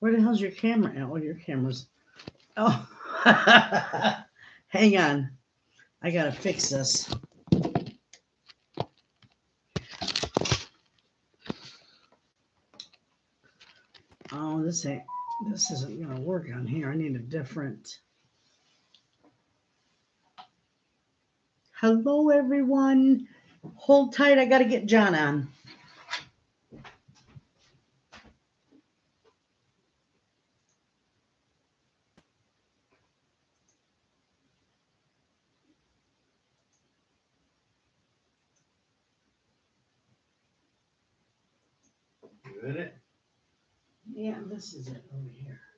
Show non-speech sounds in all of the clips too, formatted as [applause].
Where the hell's your camera at? Oh, your camera's. Oh, [laughs] hang on. I gotta fix this. Oh, this ain't. This isn't gonna work on here. I need a different. Hello, everyone. Hold tight. I gotta get John on. This is it over here.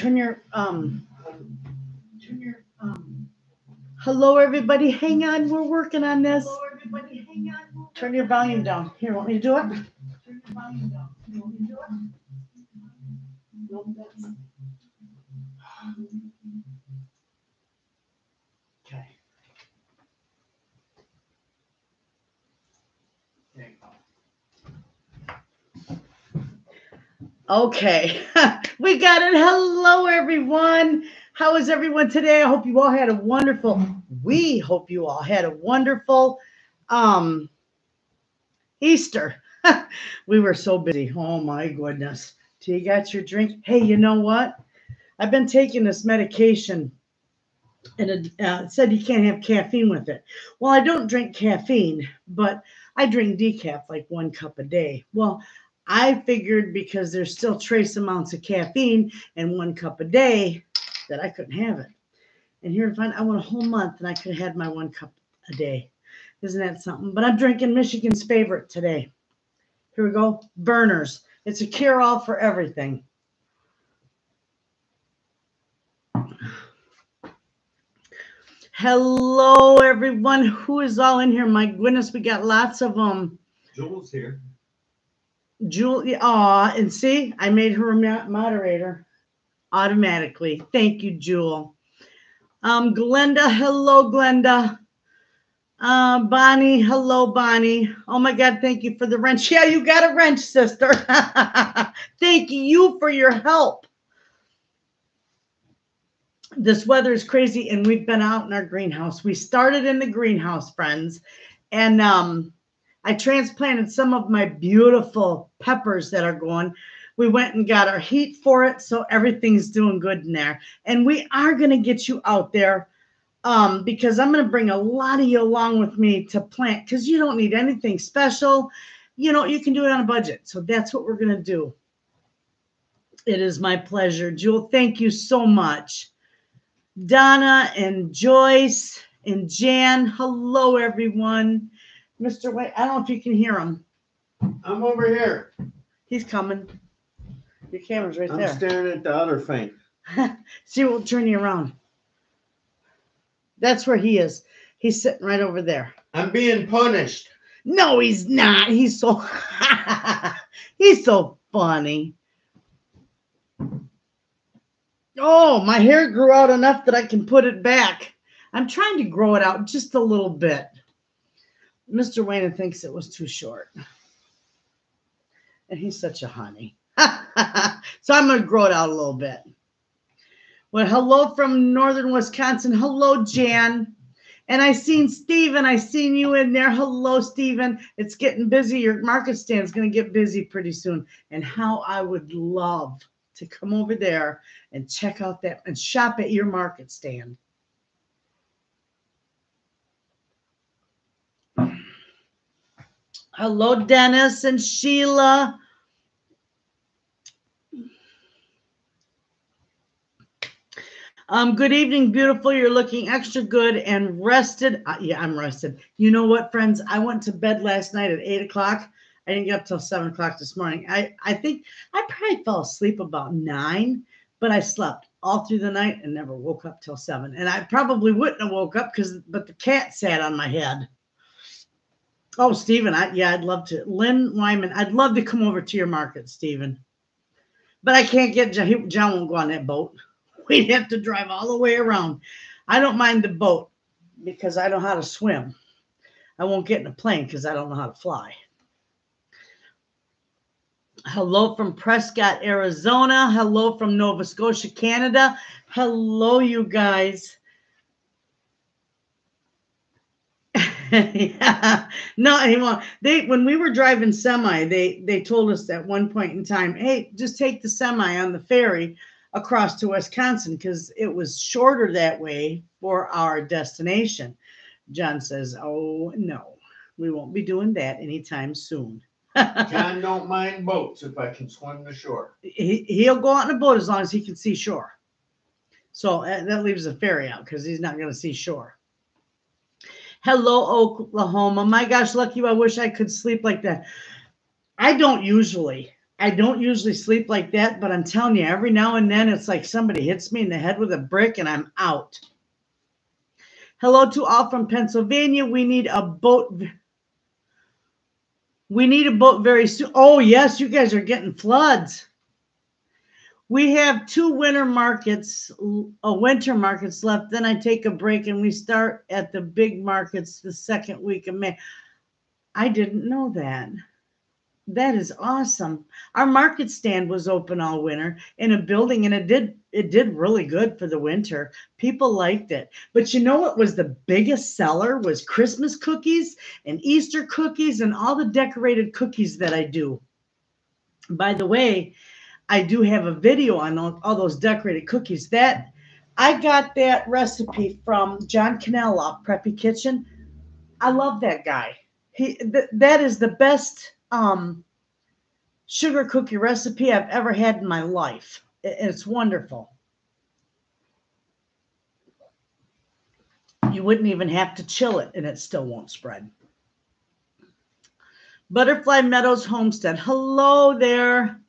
Turn your um turn your um hello everybody hang on we're working on this. Hello everybody hang on turn your volume down. Here want me to do it? Turn your volume down. You want me to do it? Nope, that's- okay there you go Okay, [laughs] we got it. Hello, everyone. How is everyone today? I hope you all had a wonderful. We hope you all had a wonderful um Easter. [laughs] we were so busy. Oh my goodness. Till you got your drink. Hey, you know what? I've been taking this medication, and it uh, it said you can't have caffeine with it. Well, I don't drink caffeine, but I drink decaf like one cup a day. Well, I figured because there's still trace amounts of caffeine and one cup a day that I couldn't have it. And here to find I went a whole month and I could have had my one cup a day. Isn't that something? But I'm drinking Michigan's favorite today. Here we go. Vernors. It's a cure all for everything. Hello, everyone. Who is all in here? My goodness, we got lots of them. Joel's here. Julie, aw, and see, I made her a moderator automatically. Thank you, Jewel. Um, Glenda, hello, Glenda. Uh, Bonnie, hello, Bonnie. Oh my God, thank you for the wrench. Yeah, you got a wrench, sister. [laughs] thank you for your help. This weather is crazy, and we've been out in our greenhouse. We started in the greenhouse, friends, and um, I transplanted some of my beautiful peppers that are going. We went and got our heat for it, so everything's doing good in there. And we are going to get you out there um, because I'm going to bring a lot of you along with me to plant because you don't need anything special. You know, you can do it on a budget. So that's what we're going to do. It is my pleasure. Jewel, thank you so much. Donna and Joyce and Jan, hello, everyone. Mr. White, I don't know if you can hear him. I'm over here. He's coming. Your camera's right there. I'm there. staring at the other thing. [laughs] See, we'll turn you around. That's where he is. He's sitting right over there. I'm being punished. No, he's not. He's so [laughs] he's so funny. Oh, my hair grew out enough that I can put it back. I'm trying to grow it out just a little bit. Mr. Wayna thinks it was too short. And he's such a honey. [laughs] so I'm going to grow it out a little bit. Well, hello from northern Wisconsin. Hello, Jan. And I seen Steven. I seen you in there. Hello, Steven. It's getting busy. Your market stand's going to get busy pretty soon. And how I would love to come over there and check out that and shop at your market stand. Hello, Dennis and Sheila. Um, good evening, beautiful. You're looking extra good and rested. Uh, yeah, I'm rested. You know what, friends? I went to bed last night at eight o'clock. I didn't get up till seven o'clock this morning. I, I think I probably fell asleep about nine, but I slept all through the night and never woke up till seven. And I probably wouldn't have woke up because, but the cat sat on my head. Oh, Stephen, I yeah, I'd love to. Lynn Wyman, I'd love to come over to your market, Stephen. But I can't get John. John won't go on that boat. [laughs] We'd have to drive all the way around. I don't mind the boat because I know how to swim. I won't get in a plane because I don't know how to fly. Hello from Prescott, Arizona. Hello from Nova Scotia, Canada. Hello, you guys. [laughs] yeah. No, anymore. They when we were driving semi, they they told us at one point in time, hey, just take the semi on the ferry across to Wisconsin because it was shorter that way for our destination. John says, Oh no, we won't be doing that anytime soon. [laughs] John don't mind boats if I can swim the shore. he, he'll go out in a boat as long as he can see shore. So uh, that leaves the ferry out because he's not going to see shore. Hello, Oklahoma. My gosh, lucky. I wish I could sleep like that. I don't usually. I don't usually sleep like that, but I'm telling you, every now and then it's like somebody hits me in the head with a brick and I'm out. Hello to all from Pennsylvania. We need a boat. We need a boat very soon. Oh, yes, you guys are getting floods. We have two winter markets, uh, winter markets left. Then I take a break and we start at the big markets the second week of May. I didn't know that. That is awesome. Our market stand was open all winter in a building and it did it did really good for the winter. People liked it. But you know what was the biggest seller was Christmas cookies and Easter cookies and all the decorated cookies that I do. By the way, I do have a video on all, all those decorated cookies. That I got that recipe from John Kanell off Preppy Kitchen. I love that guy. He th- that is the best um, sugar cookie recipe I've ever had in my life. It's wonderful. You wouldn't even have to chill it and it still won't spread. Butterfly Meadows Homestead. Hello there,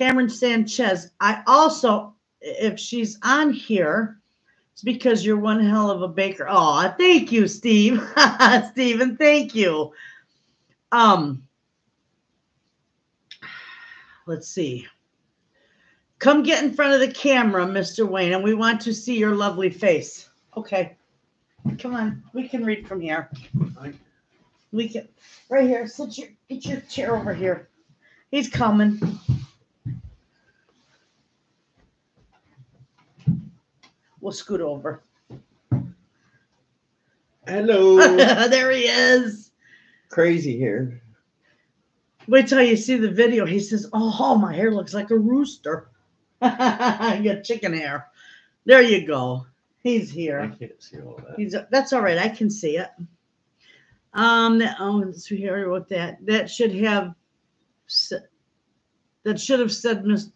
Cameron Sanchez. I also, if she's on here, it's because you're one hell of a baker. Oh, thank you, Steve. [laughs] Steven, thank you. Um, let's see. Come get in front of the camera, Mr. Wayna, and we want to see your lovely face. Okay. Come on. We can read from here. We can right here. Sit your get your chair over here. He's coming. We'll scoot over. Hello. [laughs] there he is. Crazy here. Wait till you see the video. He says, "Oh, my hair looks like a rooster." [laughs] you got chicken hair. There you go. He's here. I here. can't see all that. He's that's all right. I can see it. Um, that, oh, so here wrote that. That should have. s- That should have said Miss.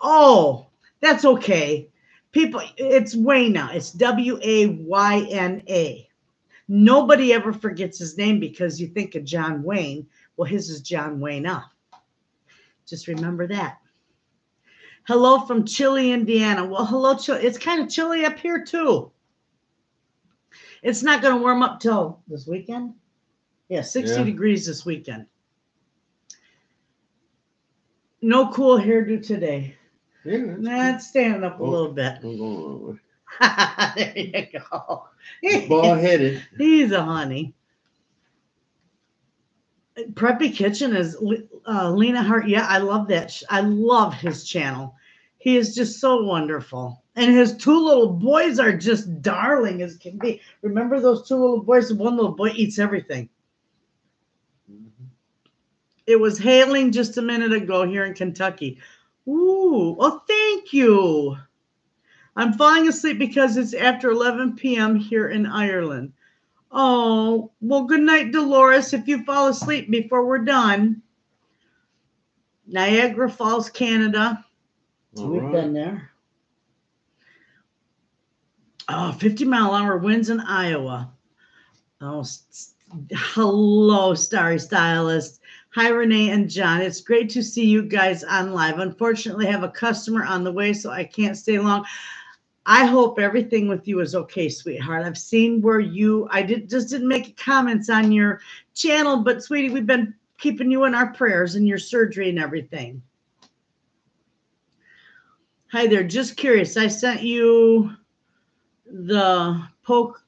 Oh, that's okay. People, it's Wayna. It's W A Y N A. Nobody ever forgets his name because you think of John Wayne. Well, his is John Wayna. Just remember that. Hello from Chili, Indiana. Well, hello, Chili. It's kind of chilly up here too. It's not going to warm up till this weekend. Yeah, 60 Yeah. degrees this weekend. No cool hairdo today. Yeah, Nah, it's standing up a Oh. little bit. I'm going [laughs] there you go. Ball headed. [laughs] He's a honey. Preppy Kitchen is uh, Lena Hart. Yeah, I love that. I love his channel. He is just so wonderful. And his two little boys are just darling as can be. Remember those two little boys? One little boy eats everything. It was hailing just a minute ago here in Kentucky. Ooh, well, thank you. I'm falling asleep because it's after 11 p.m. here in Ireland. Oh, well, good night, Dolores. If you fall asleep before we're done, Niagara Falls, Canada. All We've right. been there. Oh, 50 mile an hour winds in Iowa. Oh, s- s- hello, Starry Stylist. Hi, Renea and John. It's great to see you guys on live. Unfortunately, I have a customer on the way, so I can't stay long. I hope everything with you is okay, sweetheart. I've seen where you, I did just didn't make comments on your channel, but sweetie, we've been keeping you in our prayers and your surgery and everything. Hi there. Just curious. I sent you the poke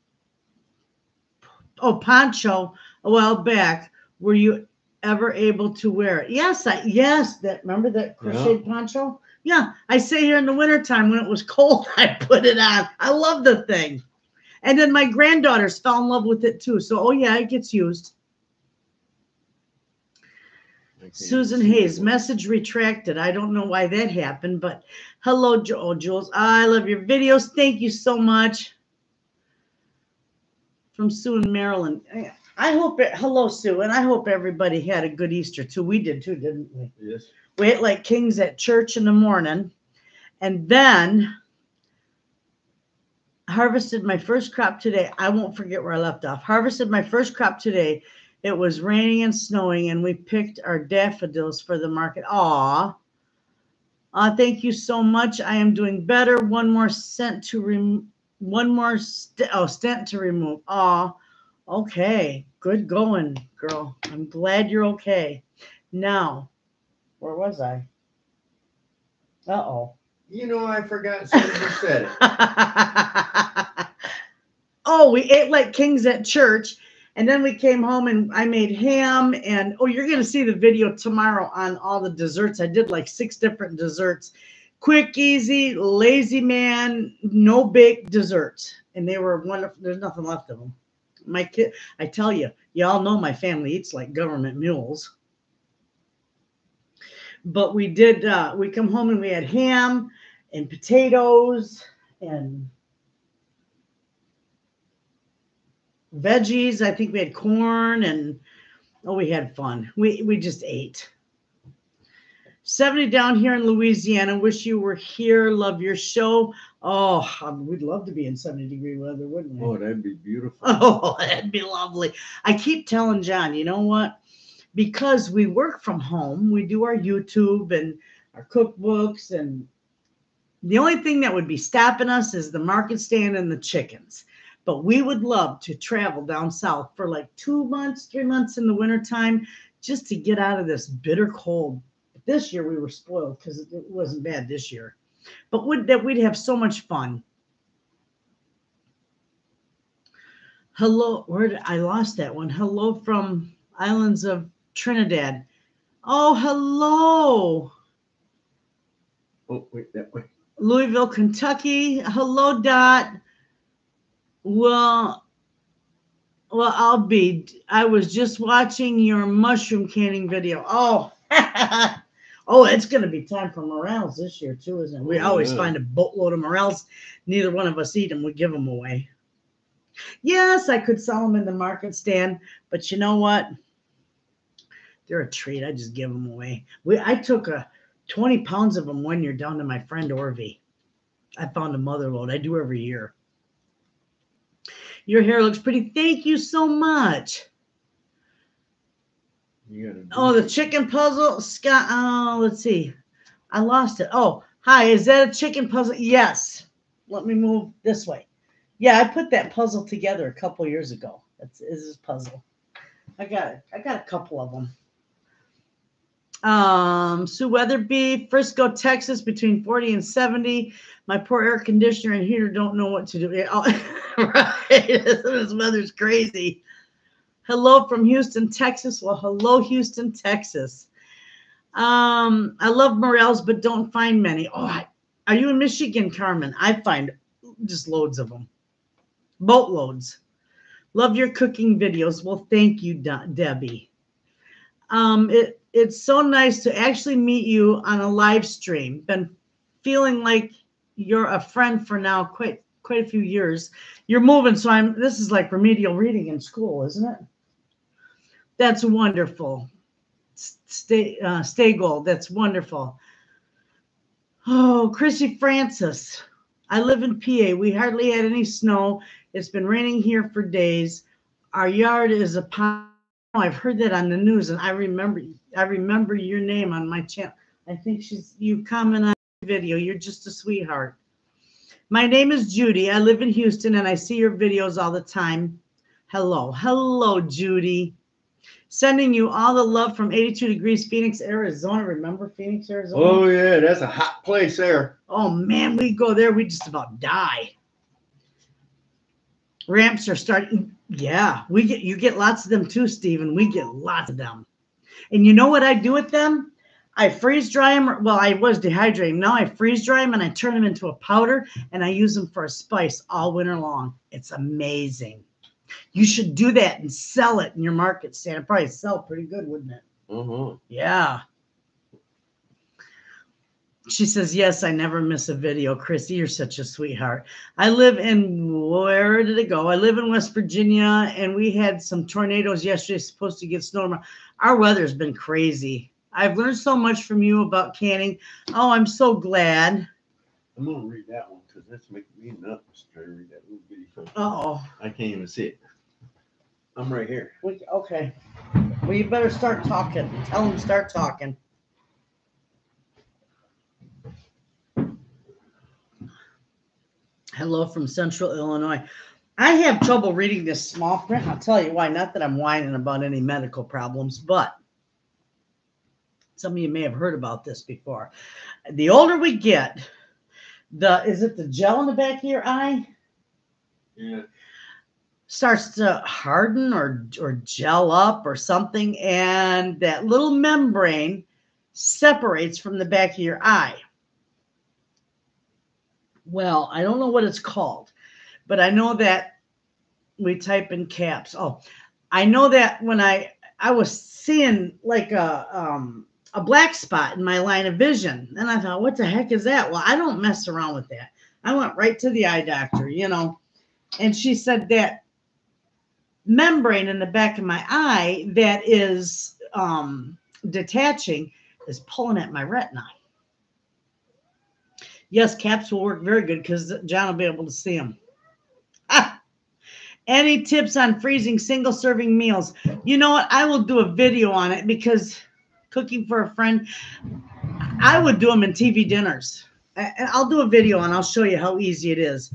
oh poncho a while back. Were you ever able to wear it? Yes, I yes, that remember that crocheted poncho? Yeah, I say here in the wintertime when it was cold, [laughs] I put it on. I love the thing. And then my granddaughters fell in love with it too. So oh yeah, it gets used. Susan Hayes, message retracted. I don't know why that happened, but hello, Joel oh, Jules. I love your videos. Thank you so much. From Sue in Maryland. I- hope it, hello, Sue, and I hope everybody had a good Easter too. We did too, didn't we? Yes. We ate like kings at church in the morning, and then harvested my first crop today. I won't forget where I left off. Harvested my first crop today. It was raining and snowing, and we picked our daffodils for the market. Aw. Uh, thank you so much. I am doing better. One more cent to rem- one more st- oh stent to remove. Aw. Okay. Good going, girl. I'm glad you're okay. Now, where was I? Uh oh. You know, I forgot somebody said it. [laughs] oh, we ate like kings at church. And then we came home and I made ham. And oh, you're going to see the video tomorrow on all the desserts. I did like six different desserts quick, easy, lazy man, no bake desserts. And they were wonderful. There's nothing left of them. My kid, I tell you, y'all know my family eats like government mules. But we did, uh, we come home and we had ham and potatoes and veggies. I think we had corn and oh, we had fun. We we just ate. 70 down here in Louisiana. Wish you were here. Love your show. Oh, um, we'd love to be in 70 degree weather, wouldn't we? Oh, that'd be beautiful. [laughs] Oh, that'd be lovely. I keep telling John, you know what? Because we work from home, we do our YouTube and our cookbooks, and the only thing that would be stopping us is the market stand and the chickens. But we would love to travel down south for like two months, three months in the wintertime just to get out of this bitter cold. This year we were spoiled because it wasn't bad this year. But would that we'd have so much fun. Hello, where did I lost that one? Hello from Islands of Trinidad. Oh, hello. Oh, wait, that way. Louisville, Kentucky. Hello, Dot. Well, well, I'll be. I was just watching your mushroom canning video. Oh, [laughs] oh, it's going to be time for morels this year too, isn't it? We Oh, always yeah. find a boatload of morels. Neither one of us eat them. We give them away. Yes, I could sell them in the market stand, but you know what? They're a treat. I just give them away. We I took a 20 pounds of them one year down to my friend Orvie. I found a mother load. I do every year. Your hair looks pretty. Thank you so much. Oh, the chicken puzzle, Scott. Oh, let's see. I lost it. Oh, hi. Is that a chicken puzzle? Yes. Let me move this way. Yeah, I put that puzzle together a couple years ago. That's is this puzzle. I got it. I got a couple of them. Um, Sue Weatherby, Frisco, Texas, between 40 and 70. My poor air conditioner and heater don't know what to do. Oh, [laughs] right. [laughs] this weather's crazy. Hello from Houston, Texas. Well, hello, Houston, Texas. Um, I love morels, but don't find many. Oh, I, are you in Michigan, Carmen? I find just loads of them, boatloads. Love your cooking videos. Well, thank you, De- Debbie. Um, it it's so nice to actually meet you on a live stream. Been feeling like you're a friend for now quite quite a few years. You're moving, so I'm. This is like remedial reading in school, isn't it? That's wonderful. Stay, uh, stay gold. That's wonderful. Oh, Chrissy Francis. I live in PA. We hardly had any snow. It's been raining here for days. Our yard is a pond Oh, I've heard that on the news, and I remember I remember your name on my channel. I think she's you comment on the video. You're just a sweetheart. My name is Judy. I live in Houston, and I see your videos all the time. Hello, hello, Judy. Sending you all the love from 82 degrees Phoenix, Arizona. Remember Phoenix, Arizona? Oh yeah, that's a hot place there. Oh man, we go there, we just about die. Ramps are starting. Yeah, we get you get lots of them too, Stephen. We get lots of them. And you know what I do with them? I freeze dry them. Well, I was dehydrating. Now I freeze dry them and I turn them into a powder and I use them for a spice all winter long. It's amazing. You should do that and sell it in your market stand. It'd probably sell pretty good, wouldn't it? Uh-huh. Yeah. She says, Yes, I never miss a video. Chrissy, you're such a sweetheart. I live in, where did it go? I live in West Virginia and we had some tornadoes yesterday, supposed to get snow. Our weather's been crazy. I've learned so much from you about canning. Oh, I'm so glad. I'm gonna read that one because that's making me nuts. Try to read that little bitty thing. Oh, I can't even see it. I'm right here. okay. Well, you better start talking. Tell him to start talking. Hello from Central Illinois. I have trouble reading this small print. I'll tell you why. Not that I'm whining about any medical problems, but some of you may have heard about this before. The older we get, the is it the gel in the back of your eye Yeah. starts to harden or or gel up or something, and that little membrane separates from the back of your eye. Well, I don't know what it's called, but I know that we type in caps. Oh, I know that when I I was seeing like a um a black spot in my line of vision, and I thought, what the heck is that? Well, I don't mess around with that. I went right to the eye doctor, you know, and she said that membrane in the back of my eye that is um detaching is pulling at my retina. Yes, caps will work very good because John will be able to see them. Ah. Any tips on freezing single serving meals? You know what? I will do a video on it because cooking for a friend, I would do them in TV dinners. And I'll do a video and I'll show you how easy it is.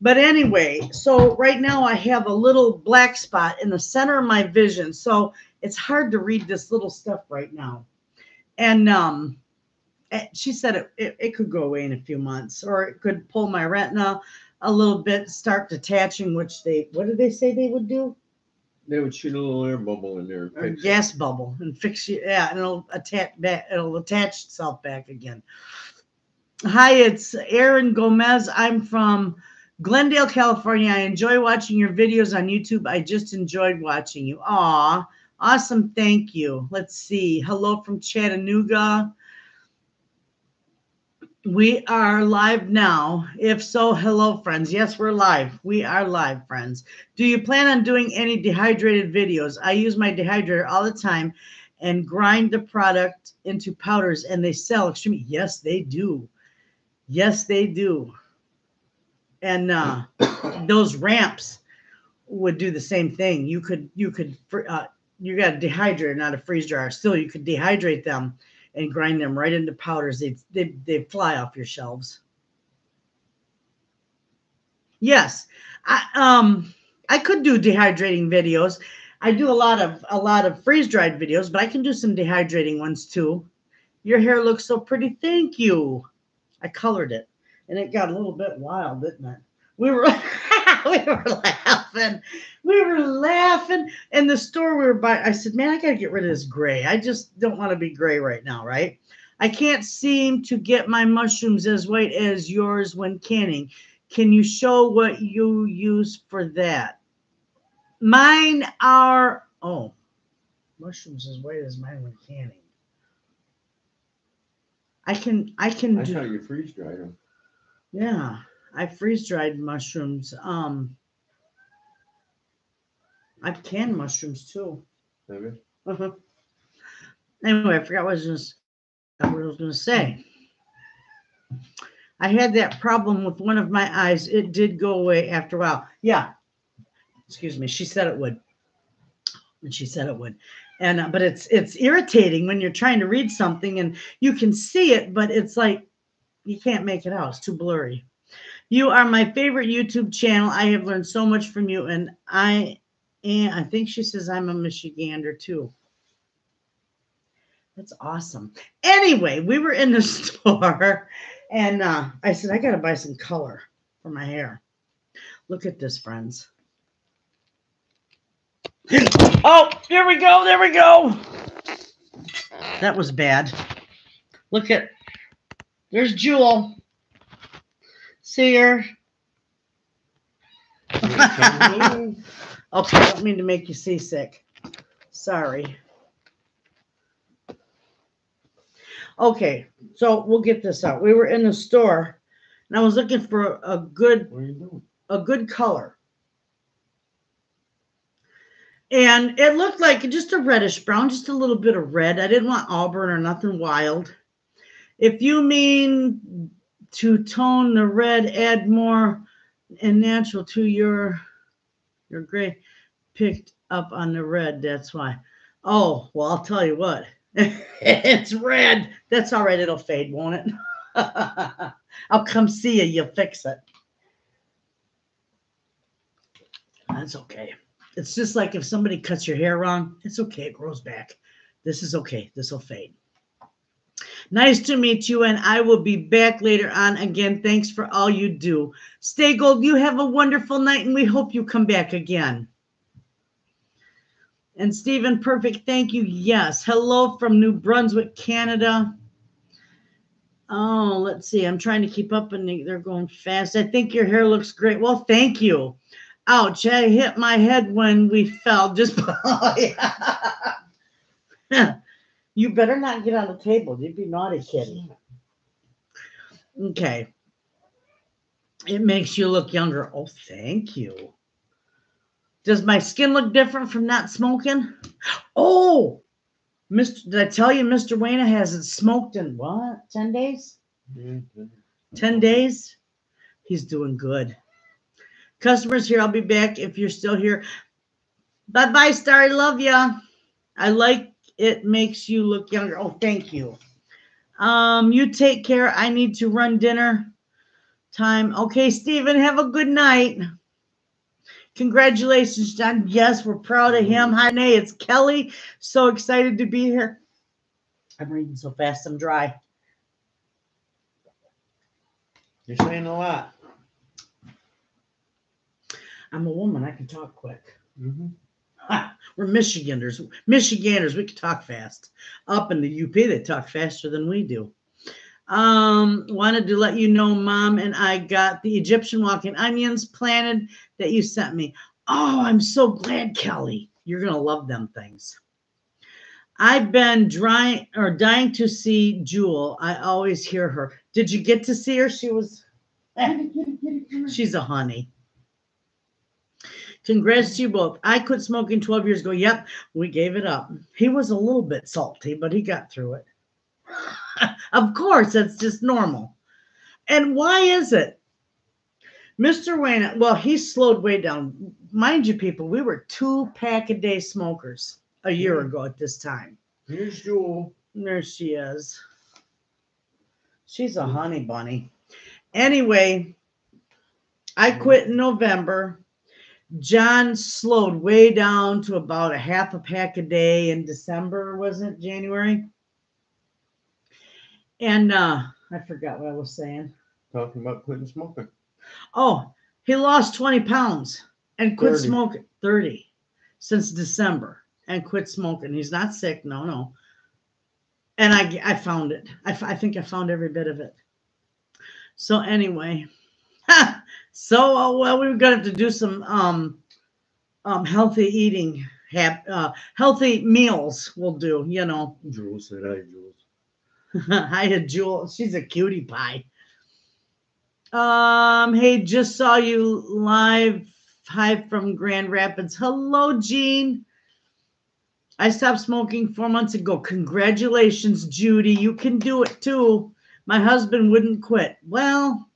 But anyway, so right now I have a little black spot in the center of my vision. So it's hard to read this little stuff right now. And um, eh, she said it, it, it could go away in a few months or it could pull my retina a little bit, start detaching, which they, what did they say they would do? They would shoot a little air bubble in there. and Or fix gas bubble and fix you, yeah, and it'll attach back, it'll attach itself back again. Hi, it's Aaron Gomez. I'm from Glendale, California. I enjoy watching your videos on YouTube. I just enjoyed watching you. Aw, awesome. Thank you. Let's see. Hello from Chattanooga. We are live now. If so, hello, friends. Yes, we're live. We are live, friends. Do you plan on doing any dehydrated videos? I use my dehydrator all the time and grind the product into powders and they sell extremely. Yes, they do. Yes, they do. And uh, [coughs] those ramps would do the same thing. You could, you could, uh, you got a dehydrator, not a freeze dryer. Still, you could dehydrate them and grind them right into powders. They they they fly off your shelves. Yes, I um I could do dehydrating videos. I do a lot of a lot of freeze dried videos, but I can do some dehydrating ones too. Your hair looks so pretty. Thank you. I colored it, and it got a little bit wild, didn't it? We were [laughs] [laughs] we were laughing. We were laughing And the store we were by. I said, "Man, I gotta get rid of this gray. I just don't want to be gray right now, right?" I can't seem to get my mushrooms as white as yours when canning. Can you show what you use for that? Mine are oh, mushrooms as white as mine when canning. I can I can I do thought you freeze dried them. yeah. I freeze dried mushrooms. Um I've canned mushrooms too. You? Uh-huh. Anyway, I forgot what I was was gonna say. I had that problem with one of my eyes. It did go away after a while. Yeah. Excuse me. She said it would. And she said it would. And uh, but it's it's irritating when you're trying to read something and you can see it, but it's like you can't make it out. It's too blurry. You are my favorite YouTube channel. I have learned so much from you, and I and I think she says I'm a Michigander too. That's awesome. Anyway, we were in the [laughs] store and uh, I said, I got to buy some color for my hair. Look at this, friends. Oh, here we go. There we go. That was bad. Look at, there's Jewel. See her? [laughs] Okay, I don't mean to make you seasick. Sorry. Okay, so we'll get this out. We were in the store and I was looking for a good What are you doing? a good color. And it looked like just a reddish brown, just a little bit of red. I didn't want auburn or nothing wild. If you mean to tone the red, add more and natural to your your gray picked up on the red. That's why. Oh, well, I'll tell you what. [laughs] it's red. That's all right. It'll fade, won't it? [laughs] I'll come see you. You'll fix it. That's okay. It's just like if somebody cuts your hair wrong, it's okay. It grows back. This is okay. This will fade. Nice to meet you, and I will be back later on again. Thanks for all you do. Stay gold. You have a wonderful night, and we hope you come back again. And Stephen, perfect. Thank you. Yes. Hello from New Brunswick, Canada. Oh, let's see. I'm trying to keep up and they- they're going fast. I think your hair looks great. Well, thank you. Ouch. I hit my head when we fell. Just [laughs] oh, yeah. [laughs] you better not get on the table. You'd be naughty, kitty. Okay. It makes you look younger. Oh, thank you. Does my skin look different from not smoking? Oh, Mr. Did I tell you Mr. Wayna hasn't smoked in what? 10 days? 10 days? He's doing good. Customers here, I'll be back if you're still here. Bye bye, Starry. Love ya. I like it makes you look younger. Oh, thank you. Um, you take care. I need to run dinner time. Okay, Stephen, have a good night. Congratulations, John. Yes, we're proud of him. Hi, Nay, it's Kelly. So excited to be here. I'm reading so fast, I'm dry. You're saying a lot. I'm a woman. I can talk quick. Mhm. Ha, [laughs] we're Michiganders. Michiganders, we can talk fast. Up in the UP, they talk faster than we do. Um, wanted to let you know, Mom and I got the Egyptian walking onions planted that you sent me. Oh, I'm so glad, Kelly. You're gonna love them things. I've been drying or dying to see Jewel. I always hear her. Did you get to see her? She was [laughs] she's a honey. Congrats to you both. I quit smoking 12 years ago. Yep, we gave it up. He was a little bit salty, but he got through it. [laughs] of course, that's just normal. And why is it? Mr. Wayna, well, he slowed way down. Mind you, people, we were two pack a day smokers a year ago at this time. Here's Jewel. There she is. She's a honey bunny. Anyway, I quit in November. John slowed way down to about a half a pack a day in December, wasn't it? January? And uh I forgot what I was saying. Talking about quitting smoking. Oh, he lost 20 pounds and quit 30. smoking 30 since December and quit smoking. He's not sick. No, no. And I, I found it. I, I think I found every bit of it. So anyway, [laughs] so uh, well, we're gonna have to do some um, um, healthy eating, hap, uh, healthy meals. We'll do, you know. Jewel said, [laughs] "Hi, Jewel." I had Jewel. She's a cutie pie. Um, hey, just saw you live. Hi from Grand Rapids. Hello, Jean. I stopped smoking four months ago. Congratulations, Judy. You can do it too. My husband wouldn't quit. Well,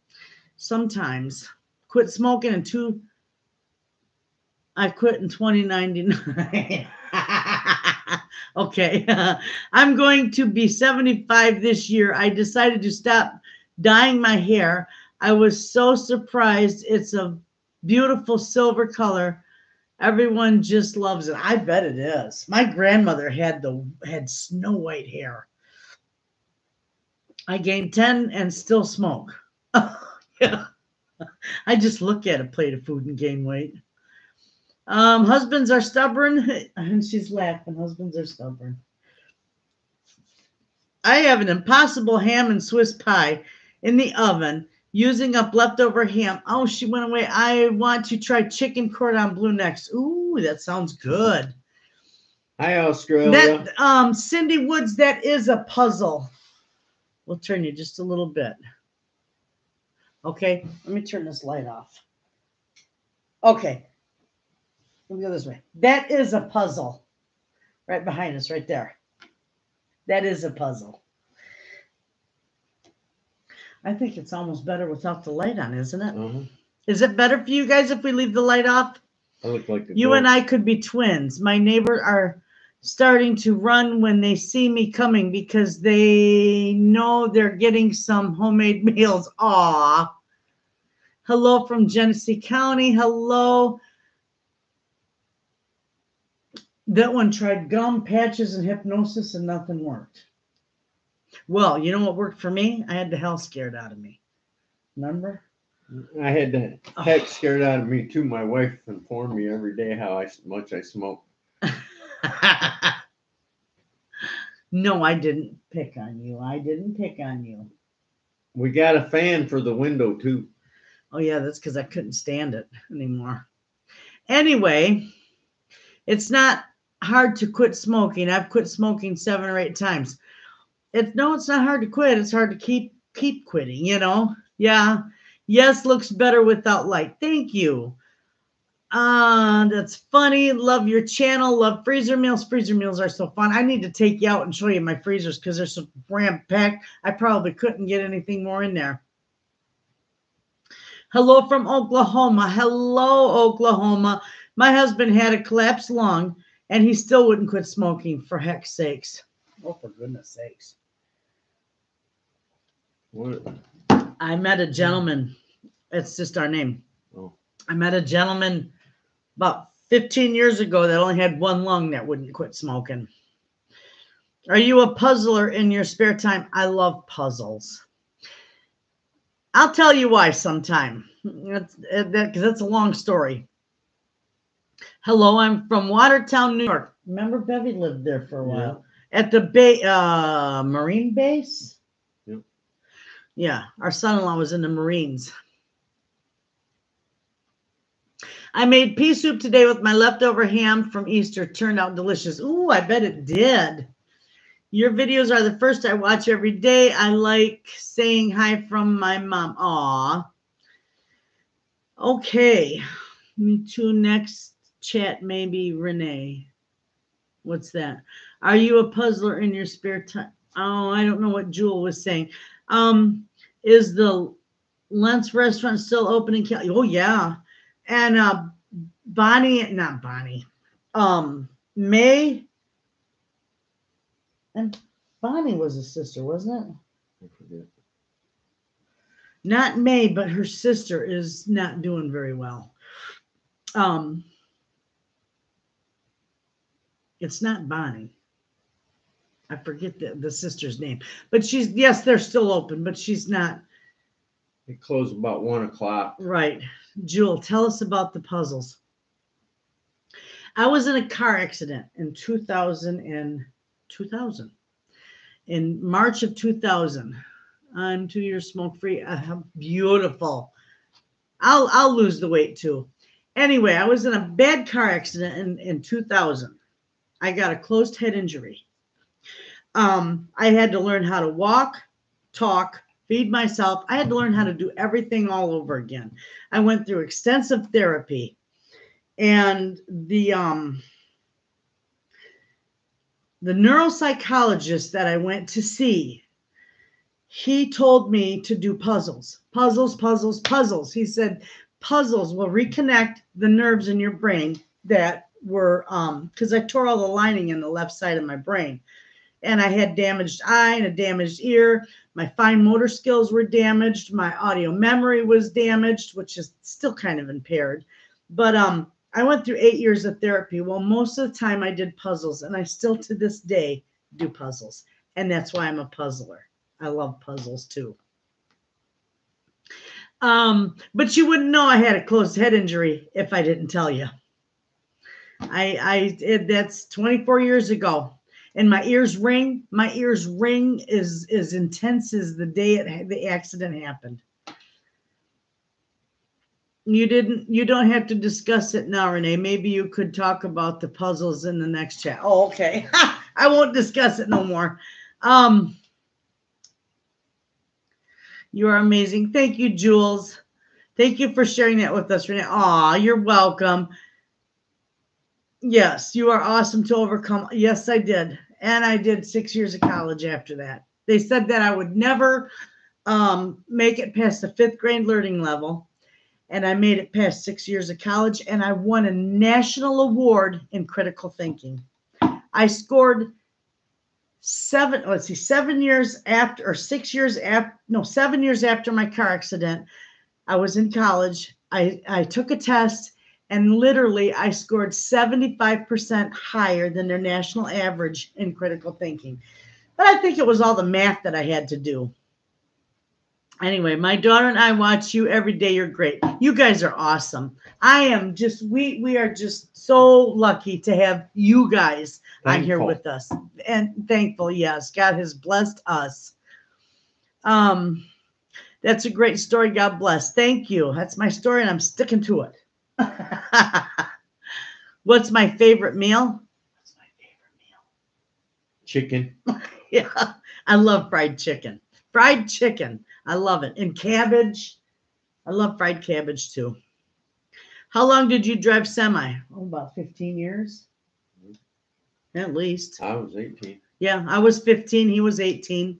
sometimes. Quit smoking in two. I quit in 2099. [laughs] Okay. [laughs] I'm going to be 75 this year. I decided to stop dyeing my hair. I was so surprised. It's a beautiful silver color. Everyone just loves it. I bet it is. My grandmother had the had snow white hair. I gained 10 and still smoke. [laughs] yeah. [laughs] I just look at a plate of food and gain weight. Um, husbands are stubborn, [laughs] and she's laughing. Husbands are stubborn. I have an impossible ham and Swiss pie in the oven using up leftover ham. Oh, she went away. I want to try chicken cordon bleu next. Ooh, that sounds good. Hi, Australia. That um Cindy Woods, that is a puzzle. We'll turn you just a little bit. Okay, let me turn this light off. Okay. Let me go this way. That is a puzzle. Right behind us, right there. That is a puzzle. I think it's almost better without the light on, isn't it? Uh-huh. Is it better for you guys if we leave the light off? I look like You and I could be twins. My neighbor are starting to run when they see me coming because they know they're getting some homemade [laughs] meals. Aw. Hello from Genesee County. Hello. That one tried gum, patches, and hypnosis, and nothing worked. Well, you know what worked for me? I had the hell scared out of me. Remember? I had the heck scared out of me too. My wife informed me every day how I, much I smoke. [laughs] no, I didn't pick on you. I didn't pick on you. We got a fan for the window too. Oh, yeah, that's because I couldn't stand it anymore. Anyway, it's not hard to quit smoking. I've quit smoking seven or eight times. It's no, it's not hard to quit. It's hard to keep keep quitting, you know? Yeah. Yes, looks better without light. Thank you. Uh, that's funny. Love your channel. Love freezer meals. Freezer meals are so fun. I need to take you out and show you my freezers because they're so ram packed. I probably couldn't get anything more in there. Hello from Oklahoma. Hello, Oklahoma. My husband had a collapsed lung and he still wouldn't quit smoking for heck's sakes. Oh, for goodness sakes. What? I met a gentleman. It's just our name. Oh. I met a gentleman about 15 years ago that only had one lung that wouldn't quit smoking. Are you a puzzler in your spare time? I love puzzles. I'll tell you why sometime. That's that because that's a long story. Hello, I'm from Watertown, New York. Remember Bevy lived there for a Yeah. while at the bay uh Marine base. Yep. Yeah, our son-in-law was in the Marines. I made pea soup today with my leftover ham from Easter. Turned out delicious. Ooh, I bet it did. Your videos are the first I watch every day. I like saying hi from my mom. Aw. Okay. Me too. Next chat, maybe Renea. What's that? Are you a puzzler in your spare time? Oh, I don't know what Jewel was saying. Um, is the Lentz restaurant still open in Cali? Oh, yeah. And uh Bonnie, not Bonnie, um, May and Bonnie was a sister, wasn't it? I forget. Not May, but her sister is not doing very well. Um, it's not Bonnie. I forget the, the sister's name, but she's yes, they're still open, but she's not It closed about one o'clock. right. Jewel, tell us about the puzzles. I was in a car accident in 2000 and 2000. In March of 2000. I'm two years smoke free. Uh, beautiful. I'll I'll lose the weight too. Anyway, I was in a bad car accident in, in 2000. I got a closed head injury. Um, I had to learn how to walk, talk, feed myself. I had to learn how to do everything all over again. I went through extensive therapy and the um the neuropsychologist that I went to see he told me to do puzzles puzzles puzzles puzzles he said puzzles will reconnect the nerves in your brain that were um because I tore all the lining in the left side of my brain. And I had damaged eye and a damaged ear. My fine motor skills were damaged. My audio memory was damaged, which is still kind of impaired. But um, I went through eight years of therapy. Well, most of the time I did puzzles, and I still to this day do puzzles. And that's why I'm a puzzler. I love puzzles too. Um, but you wouldn't know I had a closed head injury if I didn't tell you. I, I, it, that's 24 years ago, and my ears ring. My ears ring is as intense as the day it, the accident happened. You didn't. You don't have to discuss it now, Renee. Maybe you could talk about the puzzles in the next chat. Oh, okay. [laughs] I won't discuss it no more. Um, you are amazing. Thank you, Jules. Thank you for sharing that with us, Renee. Aw, you're welcome. Yes, you are awesome to overcome. Yes, I did. And I did six years of college after that. They said that I would never um, make it past the fifth grade learning level. And I made it past six years of college and I won a national award in critical thinking. I scored seven, let's see, seven years after, or six years after, no, seven years after my car accident. I was in college. I, I took a test and literally I scored 75% higher than their national average in critical thinking. But I think it was all the math that I had to do. Anyway, my daughter and I watch you every day. You're great. You guys are awesome. I am just we we are just so lucky to have you guys on here with us. And thankful, yes. God has blessed us. Um that's a great story. God bless. Thank you. That's my story and I'm sticking to it. [laughs] What's my favorite meal? What's my favorite meal? Chicken. [laughs] Yeah, I love fried chicken. Fried chicken. I love it. And cabbage. I love fried cabbage too. How long did you drive semi? Oh, about 15 years. At least. I was 18. Yeah, I was 15. He was 18.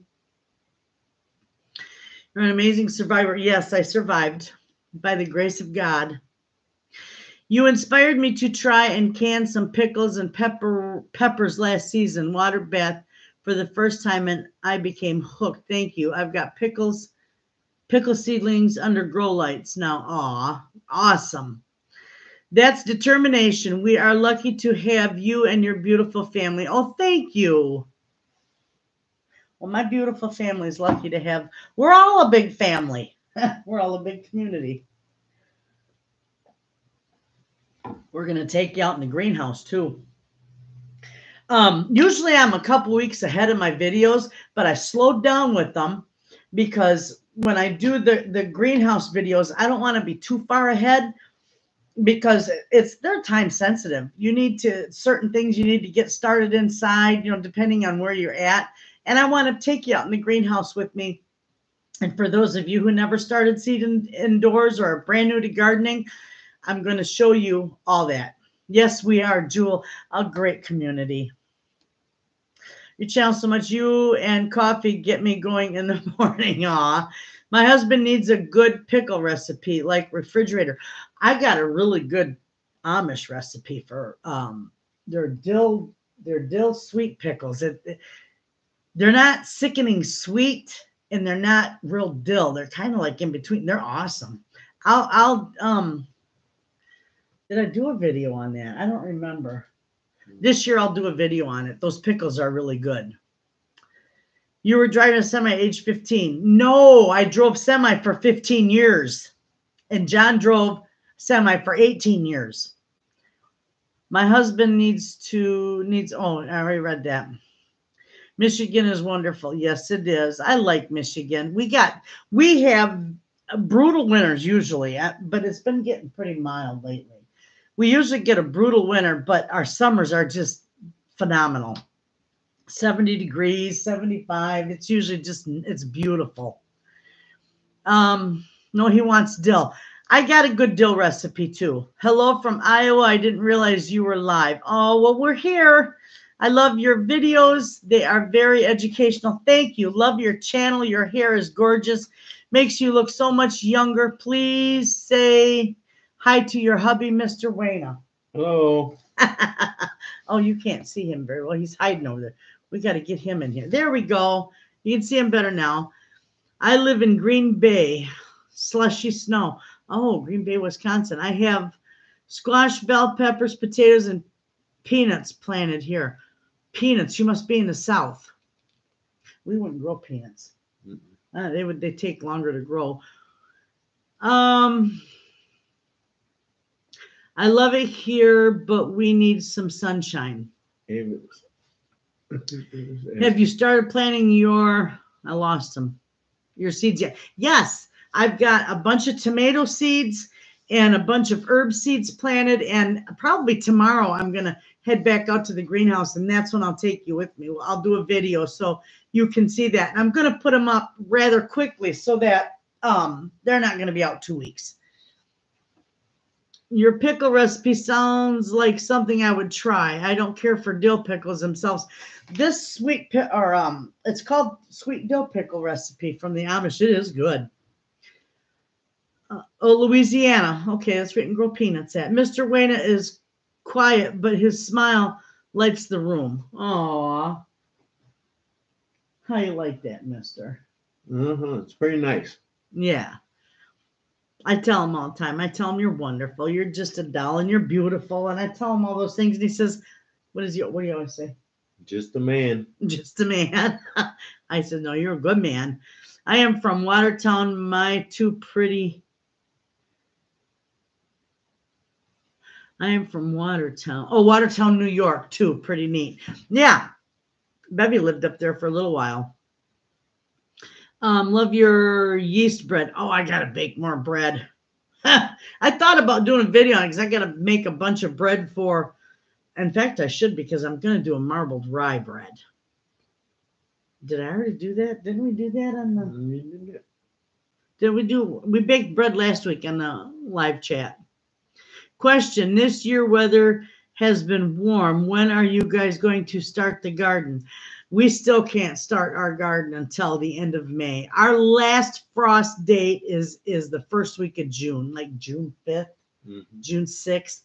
You're an amazing survivor. Yes, I survived by the grace of God. You inspired me to try and can some pickles and pepper peppers last season, water bath for the first time, and I became hooked. Thank you. I've got pickles, pickle seedlings under grow lights now. Aw, awesome. That's determination. We are lucky to have you and your beautiful family. Oh, thank you. Well, my beautiful family is lucky to have. We're all a big family. [laughs] We're all a big community. We're gonna take you out in the greenhouse too. Um, usually I'm a couple weeks ahead of my videos, but I slowed down with them because when I do the the greenhouse videos, I don't want to be too far ahead because it's they're time sensitive. You need to certain things you need to get started inside, you know, depending on where you're at. And I want to take you out in the greenhouse with me. And for those of you who never started seeding indoors or are brand new to gardening, I'm going to show you all that. Yes, we are, Jewel, a great community. You channel so much. You and coffee get me going in the [laughs] morning. Aw. My husband needs a good pickle recipe, like refrigerator. I got a really good Amish recipe for um their dill, their dill sweet pickles. It, it- they're not sickening sweet and they're not real dill. They're kind of like in between. They're awesome. I'll I'll um did I do a video on that? I don't remember. This year I'll do a video on it. Those pickles are really good. You were driving a semi age 15. No, I drove semi for 15 years. And John drove semi for 18 years. My husband needs to needs oh, I already read that. Michigan is wonderful. Yes, it is. I like Michigan. We got we have brutal winters usually, uh, but it's been getting pretty mild lately. We usually get a brutal winter, but our summers are just phenomenal. 70 degrees, 75. It's usually just it's beautiful. Um, no, he wants dill. I got a good dill recipe too. Hello from Iowa. I didn't realize you were live. Oh, well, we're here. I love your videos. They are very educational. Thank you. Love your channel. Your hair is gorgeous. Makes you look so much younger. Please say hi to your hubby, Mr. Wayna. Hello. [laughs] oh, you can't see him very well. He's hiding over there. We got to get him in here. There we go. You can see him better now. I live in Green Bay, slushy snow. Oh, Green Bay, Wisconsin. I have squash, bell peppers, potatoes, and peanuts planted here. Peanuts. You must be in the South. We wouldn't grow peanuts. Uh, they would. They take longer to grow. Um, I love it here, but we need some sunshine. Have you started planting your? I lost them. Your seeds yet? Yes, I've got a bunch of tomato seeds and a bunch of herb seeds planted, and probably tomorrow I'm gonna head back out to the greenhouse, and that's when I'll take you with me. I'll do a video so you can see that. And I'm gonna put them up rather quickly so that um they're not gonna be out two weeks. Your pickle recipe sounds like something I would try. I don't care for dill pickles themselves this sweet or um it's called sweet dill pickle recipe from the amish it is good uh, oh louisiana okay that's where you can grow peanuts at mr Wayna is quiet but his smile lights the room Aw. how you like that mister Uh-huh. It's pretty nice. yeah I tell him all the time. I tell him you're wonderful. You're just a doll and you're beautiful. And I tell him all those things. And he says, What is you what do you always say? Just a man. just a man. [laughs] I said, No, you're a good man. I am from Watertown. My two pretty. I am from Watertown. Oh, Watertown, New York, too. Pretty neat. Yeah. Bevy lived up there for a little while. Um, love your yeast bread. Oh, I gotta bake more bread. [laughs] I thought about doing a video on because I gotta make a bunch of bread for in fact, I should because I'm going to do a marbled rye bread. Did I already do that? Didn't we do that on the? Did we do? We baked bread last week on the live chat. Question: This year weather has been warm. When are you guys going to start the garden? We still can't start our garden until the end of May. Our last frost date is is the first week of June, like June fifth. Mhm. June 6th.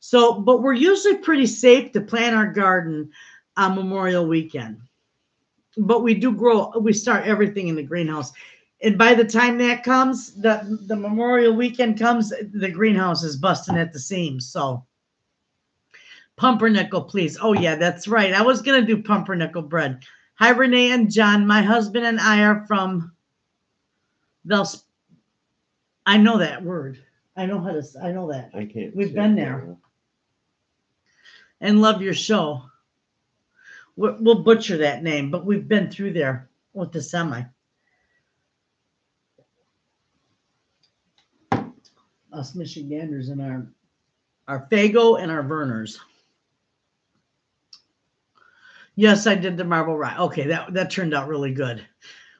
So, but we're usually pretty safe to plant our garden on Memorial weekend. But we do grow, we start everything in the greenhouse. And by the time that comes, the, the Memorial weekend comes, the greenhouse is busting at the seams. So, pumpernickel, please. Oh, yeah, that's right. I was going to do pumpernickel bread. Hi, Renee and John. My husband and I are from Vels. I know that word. I know how to, I know that I can't. We've been there. and love your show. We'll, we'll butcher that name, but we've been through there with the semi. Us Michiganders and our our Faygo and our Vernors. Yes, I did the marble rye. Okay, that that turned out really good.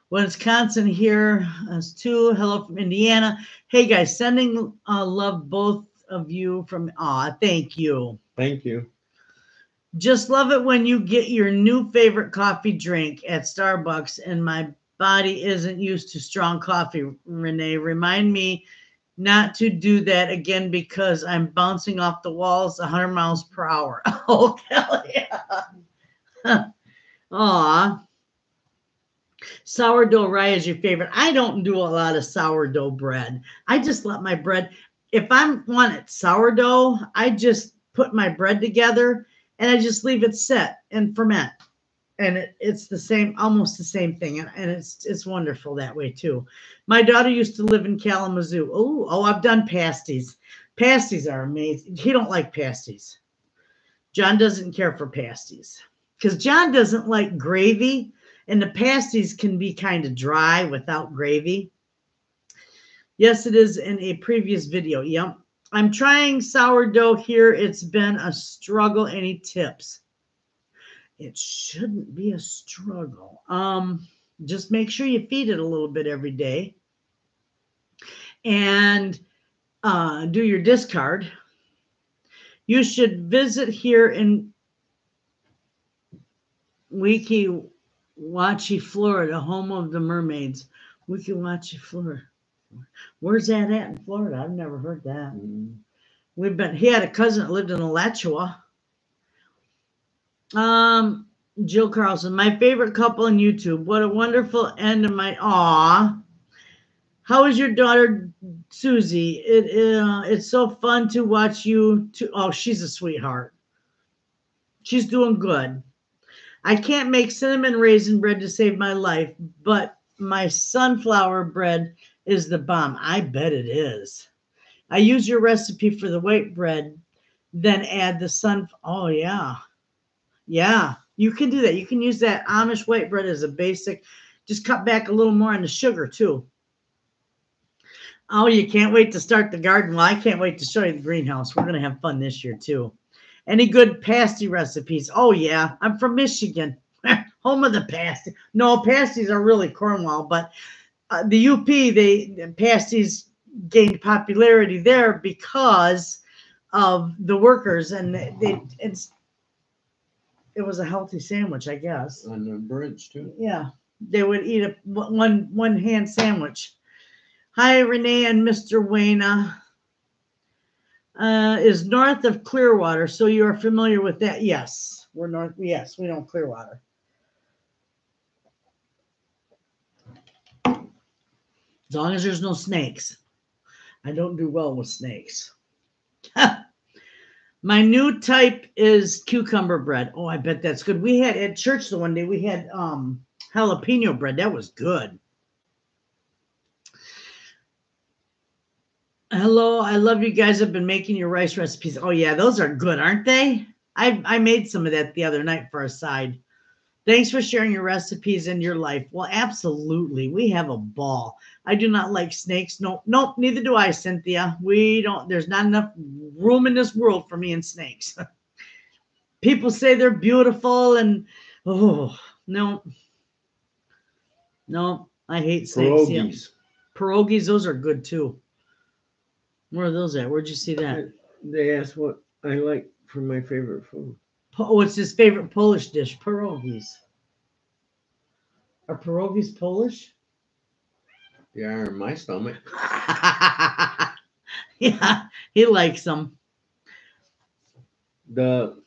Wisconsin here as two. Hello from Indiana. Hey guys, sending uh, love both of you from. ah, thank you. Thank you. Just love it when you get your new favorite coffee drink at Starbucks and my body isn't used to strong coffee. Renee, remind me not to do that again because I'm bouncing off the walls 100 miles per hour. [laughs] Oh, hell yeah. [laughs] Aw. Sourdough rye is your favorite. I don't do a lot of sourdough bread. I just let my bread, if I want it sourdough, I just put my bread together and I just leave it set and ferment. And it, it's the same, almost the same thing, and, and it's it's wonderful that way too. My daughter used to live in Kalamazoo. Oh, oh, I've done pasties. Pasties are amazing. He don't like pasties. John doesn't care for pasties because John doesn't like gravy, and the pasties can be kind of dry without gravy. Yes, it is in a previous video. Yep. I'm trying sourdough here. It's been a struggle. Any tips? It shouldn't be a struggle. Um, just make sure you feed it a little bit every day. And uh, do your discard. You should visit here in Weeki Florida, home of the mermaids. Weeki Florida. Where's that at in Florida? I've never heard that. Mm, We've been. He had a cousin that lived in Alachua. Um, Jill Carlson, my favorite couple on YouTube. What a wonderful end of my aw. How is your daughter Susie? It uh, it's so fun to watch you. To oh, she's a sweetheart. She's doing good. I can't make cinnamon raisin bread to save my life, but my sunflower bread is the bomb. I bet it is. I use your recipe for the white bread, then add the sun. Oh yeah, yeah. You can do that. You can use that Amish white bread as a basic. Just cut back a little more on the sugar too. Oh, you can't wait to start the garden. Well, I can't wait to show you the greenhouse. We're gonna have fun this year too. Any good pasty recipes? Oh yeah, I'm from Michigan, [laughs] home of the pasty. No, pasties are really Cornwall, but uh, the UP they the pasties gained popularity there because of the workers, and they, they it's it was a healthy sandwich, I guess. On the bridge too. Yeah, they would eat a one one hand sandwich. Hi, Renee and Mr. Wayna. Uh, is north of Clearwater, so you are familiar with that? Yes, we're north. Yes, we know Clearwater. As long as there's no snakes. I don't do well with snakes. [laughs] My new type is cucumber bread. Oh, I bet that's good. We had at church the one day we had um jalapeno bread. That was good. Hello, I love you guys. Have been making your rice recipes. Oh yeah, those are good, aren't they? I I made some of that the other night for a side. Thanks for sharing your recipes and your life. Well, absolutely. We have a ball. I do not like snakes. Nope, nope, neither do I, Cynthia. We don't, there's not enough room in this world for me and snakes. [laughs] People say they're beautiful and oh no. No, I hate snakes. Yeah. Pierogies. Pierogies, those are good too. Where are those at? Where'd you see that? They asked what I like for my favorite food. Po- What's his favorite Polish dish? Pierogies. Are pierogies Polish? They are in my stomach. [laughs] yeah, he likes them. The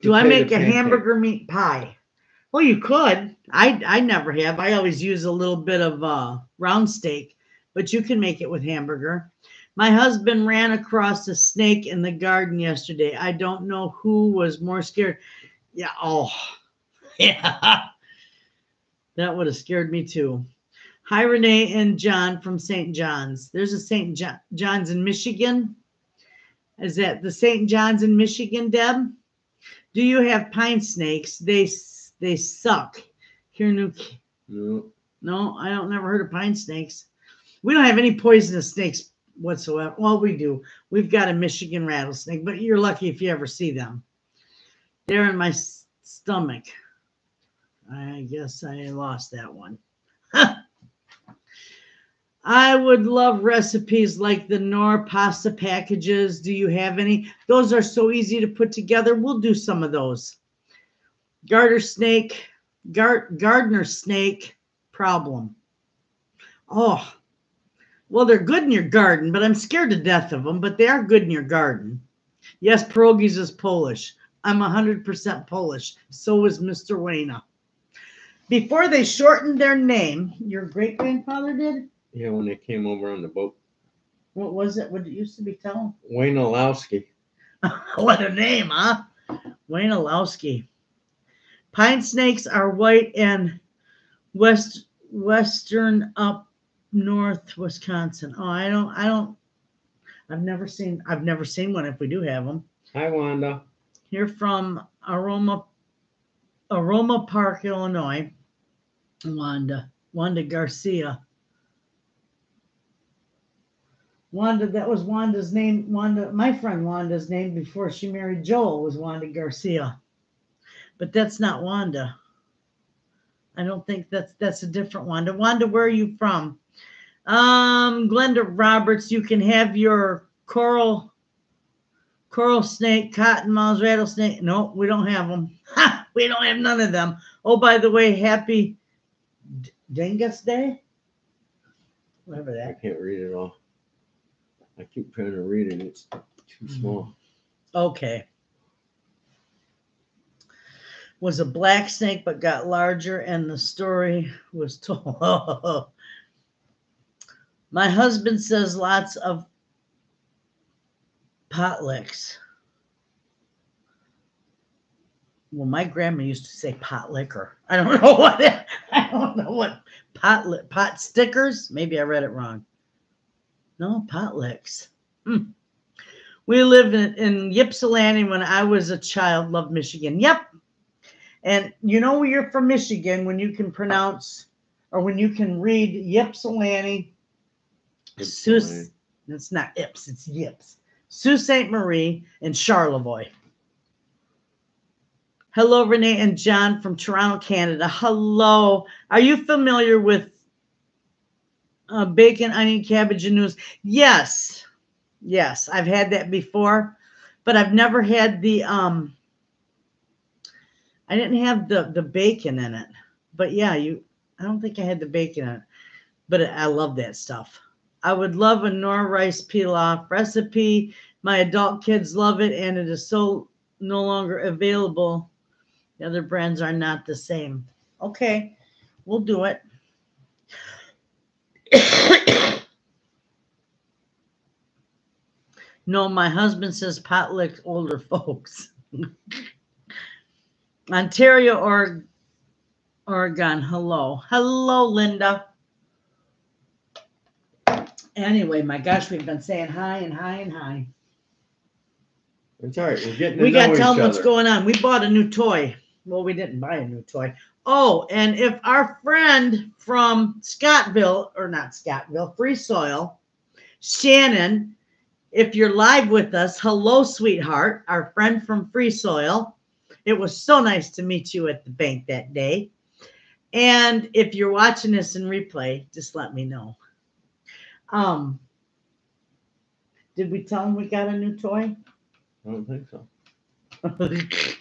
Do I make a hamburger meat pie? Well, you could. I I never have. I always use a little bit of uh, round steak, but you can make it with hamburger. My husband ran across a snake in the garden yesterday. I don't know who was more scared. Yeah. Oh, [laughs] yeah. That would have scared me too. Hi, Renee and John from St. John's. There's a St. Jo- John's in Michigan. Is that the St. John's in Michigan, Deb? Do you have pine snakes? They they suck. Here, New. no, No, I don't never heard of pine snakes. We don't have any poisonous snakes whatsoever. Well, we do. We've got a Michigan rattlesnake, but you're lucky if you ever see them. They're in my stomach. I guess I lost that one. [laughs] I would love recipes like the Knorr pasta packages. Do you have any? Those are so easy to put together. We'll do some of those. Garter snake, gar- gardener snake problem. Oh, well, they're good in your garden, but I'm scared to death of them. But they are good in your garden. Yes, pierogies is Polish. I'm 100% Polish. So is Mr. Wayna. Before they shortened their name, your great grandfather did. yeah, when they came over on the boat, What was it? What it used to be called? Wayne Olowski. [laughs] what a name, huh? Wayne Olowski. Pine snakes are white and west western up north Wisconsin. Oh, I don't I don't I've never seen I've never seen one if we do have them. Hi, Wanda. Here from Aroma Aroma Park, Illinois. Wanda. Wanda Garcia. Wanda, that was Wanda's name. Wanda, my friend Wanda's name before she married Joel was Wanda Garcia. But that's not Wanda. I don't think that's that's a different Wanda. Wanda, where are you from? Um, Glenda Roberts, you can have your coral coral snake, cottonmouth rattlesnake. No, we don't have them. [laughs] Ha! We don't have none of them. Oh, by the way, happy D- Day. Whatever that. I can't read it all. I keep trying to read it. It's too Mm-hmm. small. Okay. was a black snake but got larger, and the story was [laughs] told. My husband says lots of pot licks. Well, my grandma used to say pot liquor. I don't [laughs] know what it, I don't know what pot li- pot stickers. Maybe I read it wrong. No, pot licks. Hmm. We lived in, in Ypsilanti when I was a child. Loved Michigan. Yep. And you know you're from Michigan when you can pronounce or when you can read Ypsilanti. Sus, it's not Ips, it's Yips. Sault Ste. Marie and Charlevoix. Hello, Renee and John from Toronto, Canada. Hello. Are you familiar with uh, bacon, onion, cabbage, and noodles? Yes. Yes, I've had that before, but I've never had the um I didn't have the the bacon in it. But yeah, you I don't think I had the bacon in it. But I love that stuff. I would love a Knorr rice pilaf recipe. My adult kids love it and it is so no longer available. The other brands are not the same. Okay, we'll do it. [coughs] no, my husband says potluck older folks. [laughs] Ontario, or Oregon. Hello. Hello, Linda. Anyway, my gosh, we've been saying hi and hi and hi. It's all right. We're getting We got to tell them what's going on. We bought a new toy. Well, we didn't buy a new toy. Oh, and if our friend from Scottville, or not Scottville, Free Soil, Shannon, if you're live with us, hello, sweetheart, our friend from Free Soil. It was so nice to meet you at the bank that day. And if you're watching this in replay, just let me know. Um, did we tell him we got a new toy? I don't think so.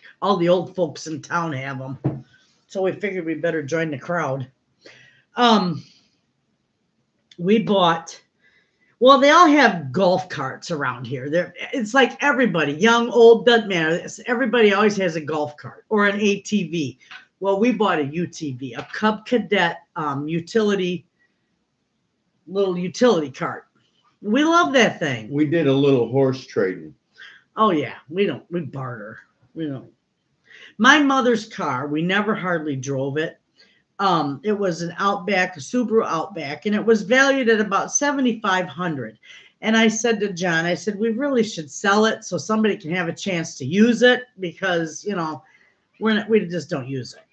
[laughs] All the old folks in town have them. So we figured we better join the crowd. Um, we bought, well, they all have golf carts around here. They're, it's like everybody, young, old, doesn't matter. Everybody always has a golf cart or an ATV. Well, we bought a UTV, a Cub Cadet um, utility, little utility cart. We love that thing. We did a little horse trading. Oh yeah, we don't we barter. We don't. My mother's car, we never hardly drove it. Um, it was an Outback, a Subaru Outback, and it was valued at about seventy five hundred. And I said to John, I said we really should sell it so somebody can have a chance to use it because you know we're not, we just don't use it.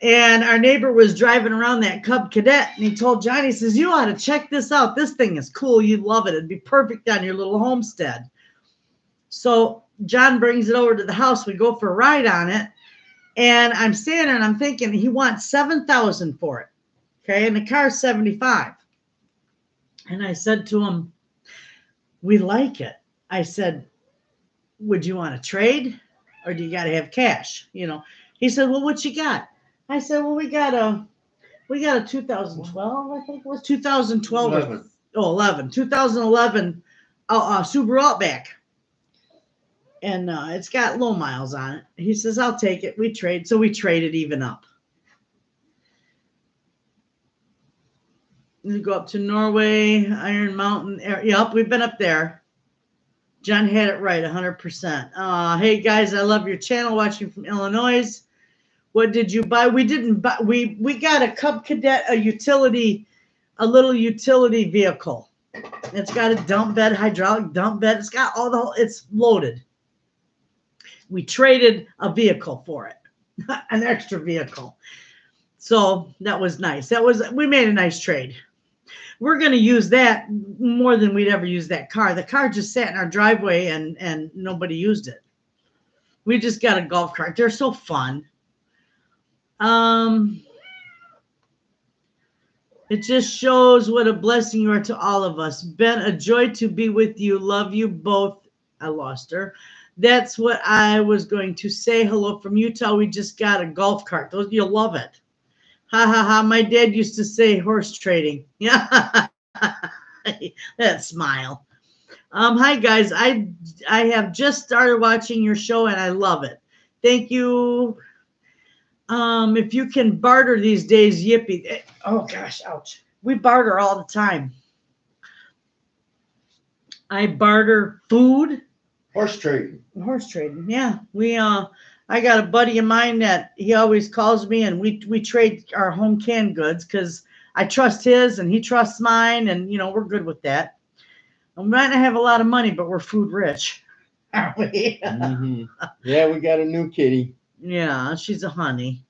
And our neighbor was driving around that Cub Cadet, and he told John, he says, "You ought to check this out. This thing is cool. You'd love it. It'd be perfect on your little homestead." So John brings it over to the house. We go for a ride on it. And I'm standing and I'm thinking he wants 7,000 for it. Okay. And the car's 75. And I said to him, We like it. I said, Would you want to trade or do you got to have cash? You know, he said, Well, what you got? I said, Well, we got a, we got a 2012, I think it was 2012 or Eleven. oh 11 2011 uh, uh subaru outback. And uh, it's got low miles on it. He says i'll take it. We trade so we traded it even up. We go up to norway iron mountain yep we've been up there. John had it right 100% uh, hey guys i love your channel watching from illinois what did you buy we didn't buy we we got a cub cadet a utility a little utility vehicle. It's got a dump bed, hydraulic dump bed. It's got all the, it's loaded. We traded a vehicle for it, [laughs] an extra vehicle. So that was nice. That was, we made a nice trade. We're going to use that more than we'd ever use that car. The car just sat in our driveway and, and nobody used it. We just got a golf cart. They're so fun. Um, it just shows what a blessing you are to all of us. Ben, a joy to be with you. Love you both. I lost her. That's what I was going to say. Hello from Utah. We just got a golf cart. Those you'll love it. Ha ha ha. My dad used to say horse trading. Yeah. [laughs] that smile. Um, hi guys. I I have just started watching your show and I love it. Thank you. Um, if you can barter these days, yippee. Eh, Oh gosh, ouch. We barter all the time. I barter food, Horse trading. horse trading. Yeah, we uh, I got a buddy of mine that he always calls me, and we we trade our home canned goods because I trust his and he trusts mine, and you know we're good with that. We might not have a lot of money, but we're food rich, aren't we? [laughs] Mhm. Yeah, we got a new kitty. Yeah, she's a honey.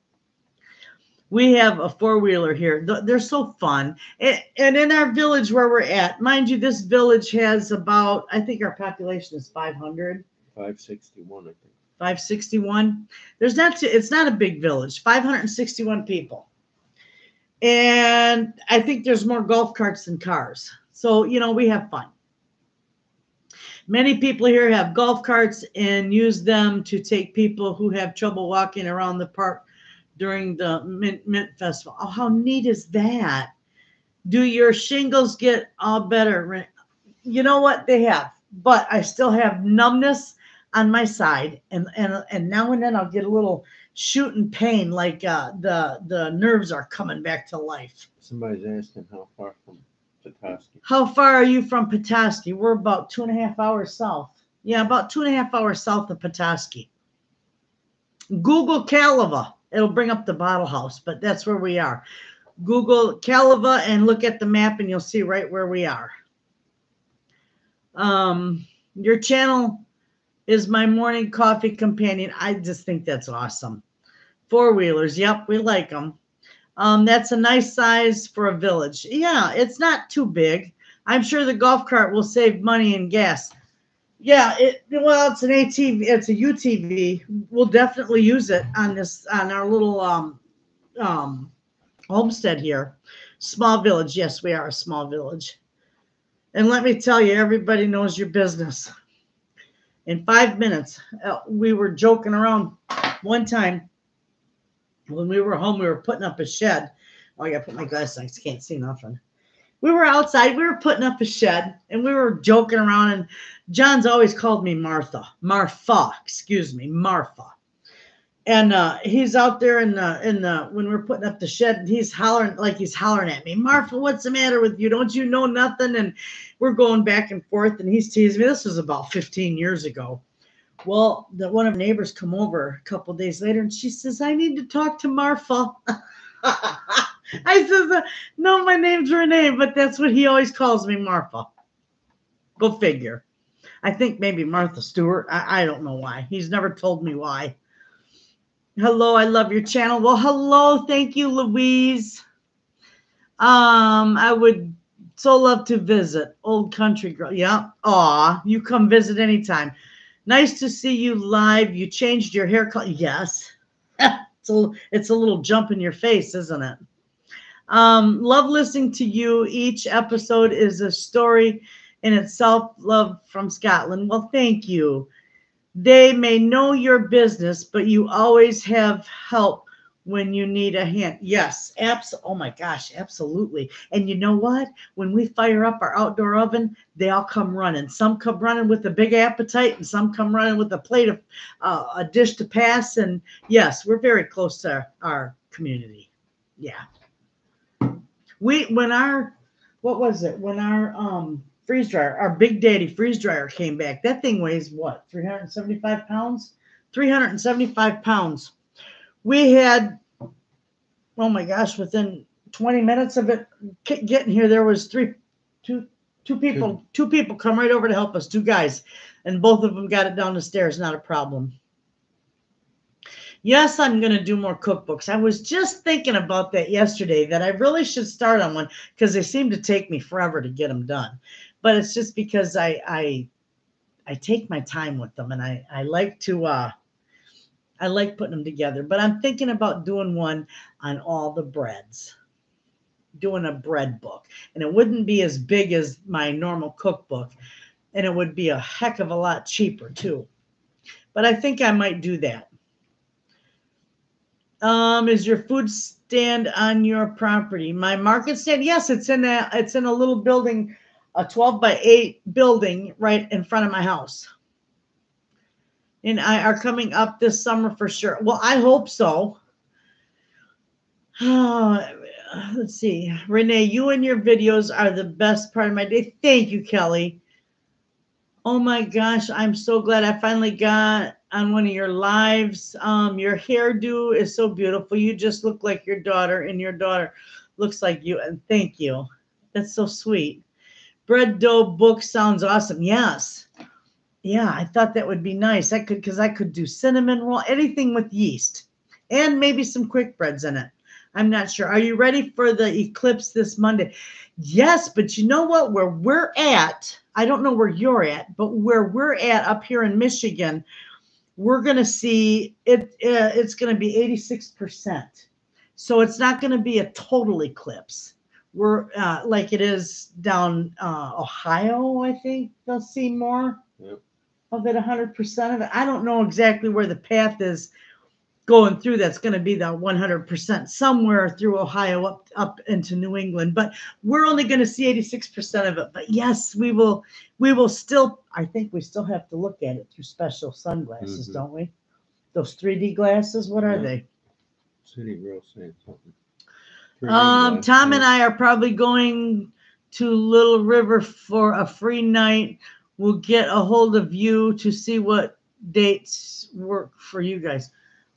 We have a four wheeler here. They're so fun. And, in our village where we're at, mind you, this village has about, I think our population is 500, 561, I think. 561. There's not, too, it's not a big village, 561 people. And I think there's more golf carts than cars. So, you know, we have fun. Many people here have golf carts and use them to take people who have trouble walking around the park during the Mint, Mint Festival. Oh, how neat is that? Do your shingles get all better? You know what? They have, but I still have numbness on my side, and and and now and then I'll get a little shooting pain, like uh, the the nerves are coming back to life. Somebody's asking how far from Petoskey. How far are you from Petoskey? We're about two and a half hours south. Yeah, about two and a half hours south of Petoskey. Google Kaleva. It'll bring up the bottle house, but that's where we are. Google Kaleva and look at the map, and you'll see right where we are. Um, your channel is my morning coffee companion. I just think that's awesome. Four wheelers. Yep, we like them. Um, that's a nice size for a village. Yeah, it's not too big. I'm sure the golf cart will save money and gas. Yeah, it well, it's an ATV, it's a UTV. We'll definitely use it on this on our little um um homestead here. Small village. Yes, we are a small village. And let me tell you, everybody knows your business. In five minutes, uh, we were joking around one time when we were home, we were putting up a shed. Oh, I gotta put my glasses on. I can't see nothing. We were outside. We were putting up a shed, and we were joking around. And John's always called me Martha, Marfa, Excuse me, Marfa. And uh, he's out there in the in the when we're putting up the shed, and he's hollering like he's hollering at me, Martha, what's the matter with you? Don't you know nothing? And we're going back and forth, and he's teasing me. This was about 15 years ago. Well, the one of the neighbors come over a couple days later, and she says, "I need to talk to Marfa. [laughs] I says, uh, "No, my name's Renee, but that's what he always calls me, Marfa. Go figure. I think maybe Martha Stewart. I, I don't know why. He's never told me why. Hello, I love your channel. Well, hello, thank you, Louise. Um, I would so love to visit. Old country girl. Yeah. Aw, you come visit anytime. Nice to see you live. You changed your hair color. Yes. [laughs] it's, a, it's a little jump in your face, isn't it? Um, love listening to you. Each episode is a story in itself. Love from Scotland. Well, thank you. They may know your business, but you always have help when you need a hand. Yes, abs. Oh my gosh, absolutely. And you know what? When we fire up our outdoor oven, they all come running. Some come running with a big appetite, and some come running with a plate of uh, a dish to pass. And yes, we're very close to our community. Yeah. We when our what was it when our um freeze dryer our big daddy freeze dryer came back that thing weighs what 375 pounds 375 pounds we had oh my gosh within 20 minutes of it getting here there was three two two people two. people come right over to help us two guys and both of them got it down the stairs not a problem. Yes i'm going to do more cookbooks. I was just thinking about that yesterday that i really should start on one because they seem to take me forever to get them done. But it's just because i i i take my time with them and i i like to uh I like putting them together, but I'm thinking about doing one on all the breads, doing a bread book. And it wouldn't be as big as my normal cookbook, and it would be a heck of a lot cheaper too. But I think I might do that. Um, is your food stand on your property? My market stand? Yes, it's in a it's in a little building, a 12 by 8 building right in front of my house. And I are coming up this summer for sure. Well, I hope so. [sighs] let's see. Renee, you and your videos are the best part of my day. Thank you, Kelly. Oh my gosh, I'm so glad I finally got on one of your lives. Um, your hairdo is so beautiful. You just look like your daughter, and your daughter looks like you. And thank you. That's so sweet. Bread dough book sounds awesome. Yes. Yeah, I thought that would be nice. I could because I could do cinnamon roll, anything with yeast, and maybe some quick breads in it. I'm not sure. Are you ready for the eclipse this Monday? Yes, but you know what? Where we're at, I don't know where you're at, but where we're at up here in Michigan, we're going to see it. Uh, it's going to be 86%. So it's not going to be a total eclipse. We're uh, like it is down uh, Ohio, I think they'll see more Yep. Of it, 100% of it. I don't know exactly where the path is going through that's going to be the 100% somewhere through ohio up up into new england but we're only going to see 86% of it but yes we will we will still i think we still have to look at it through special sunglasses Mhm. don't we those 3d glasses what are Yeah. they City Girl saying something. um tom and i are probably going to little river for a free night we'll get a hold of you to see what dates work for you guys.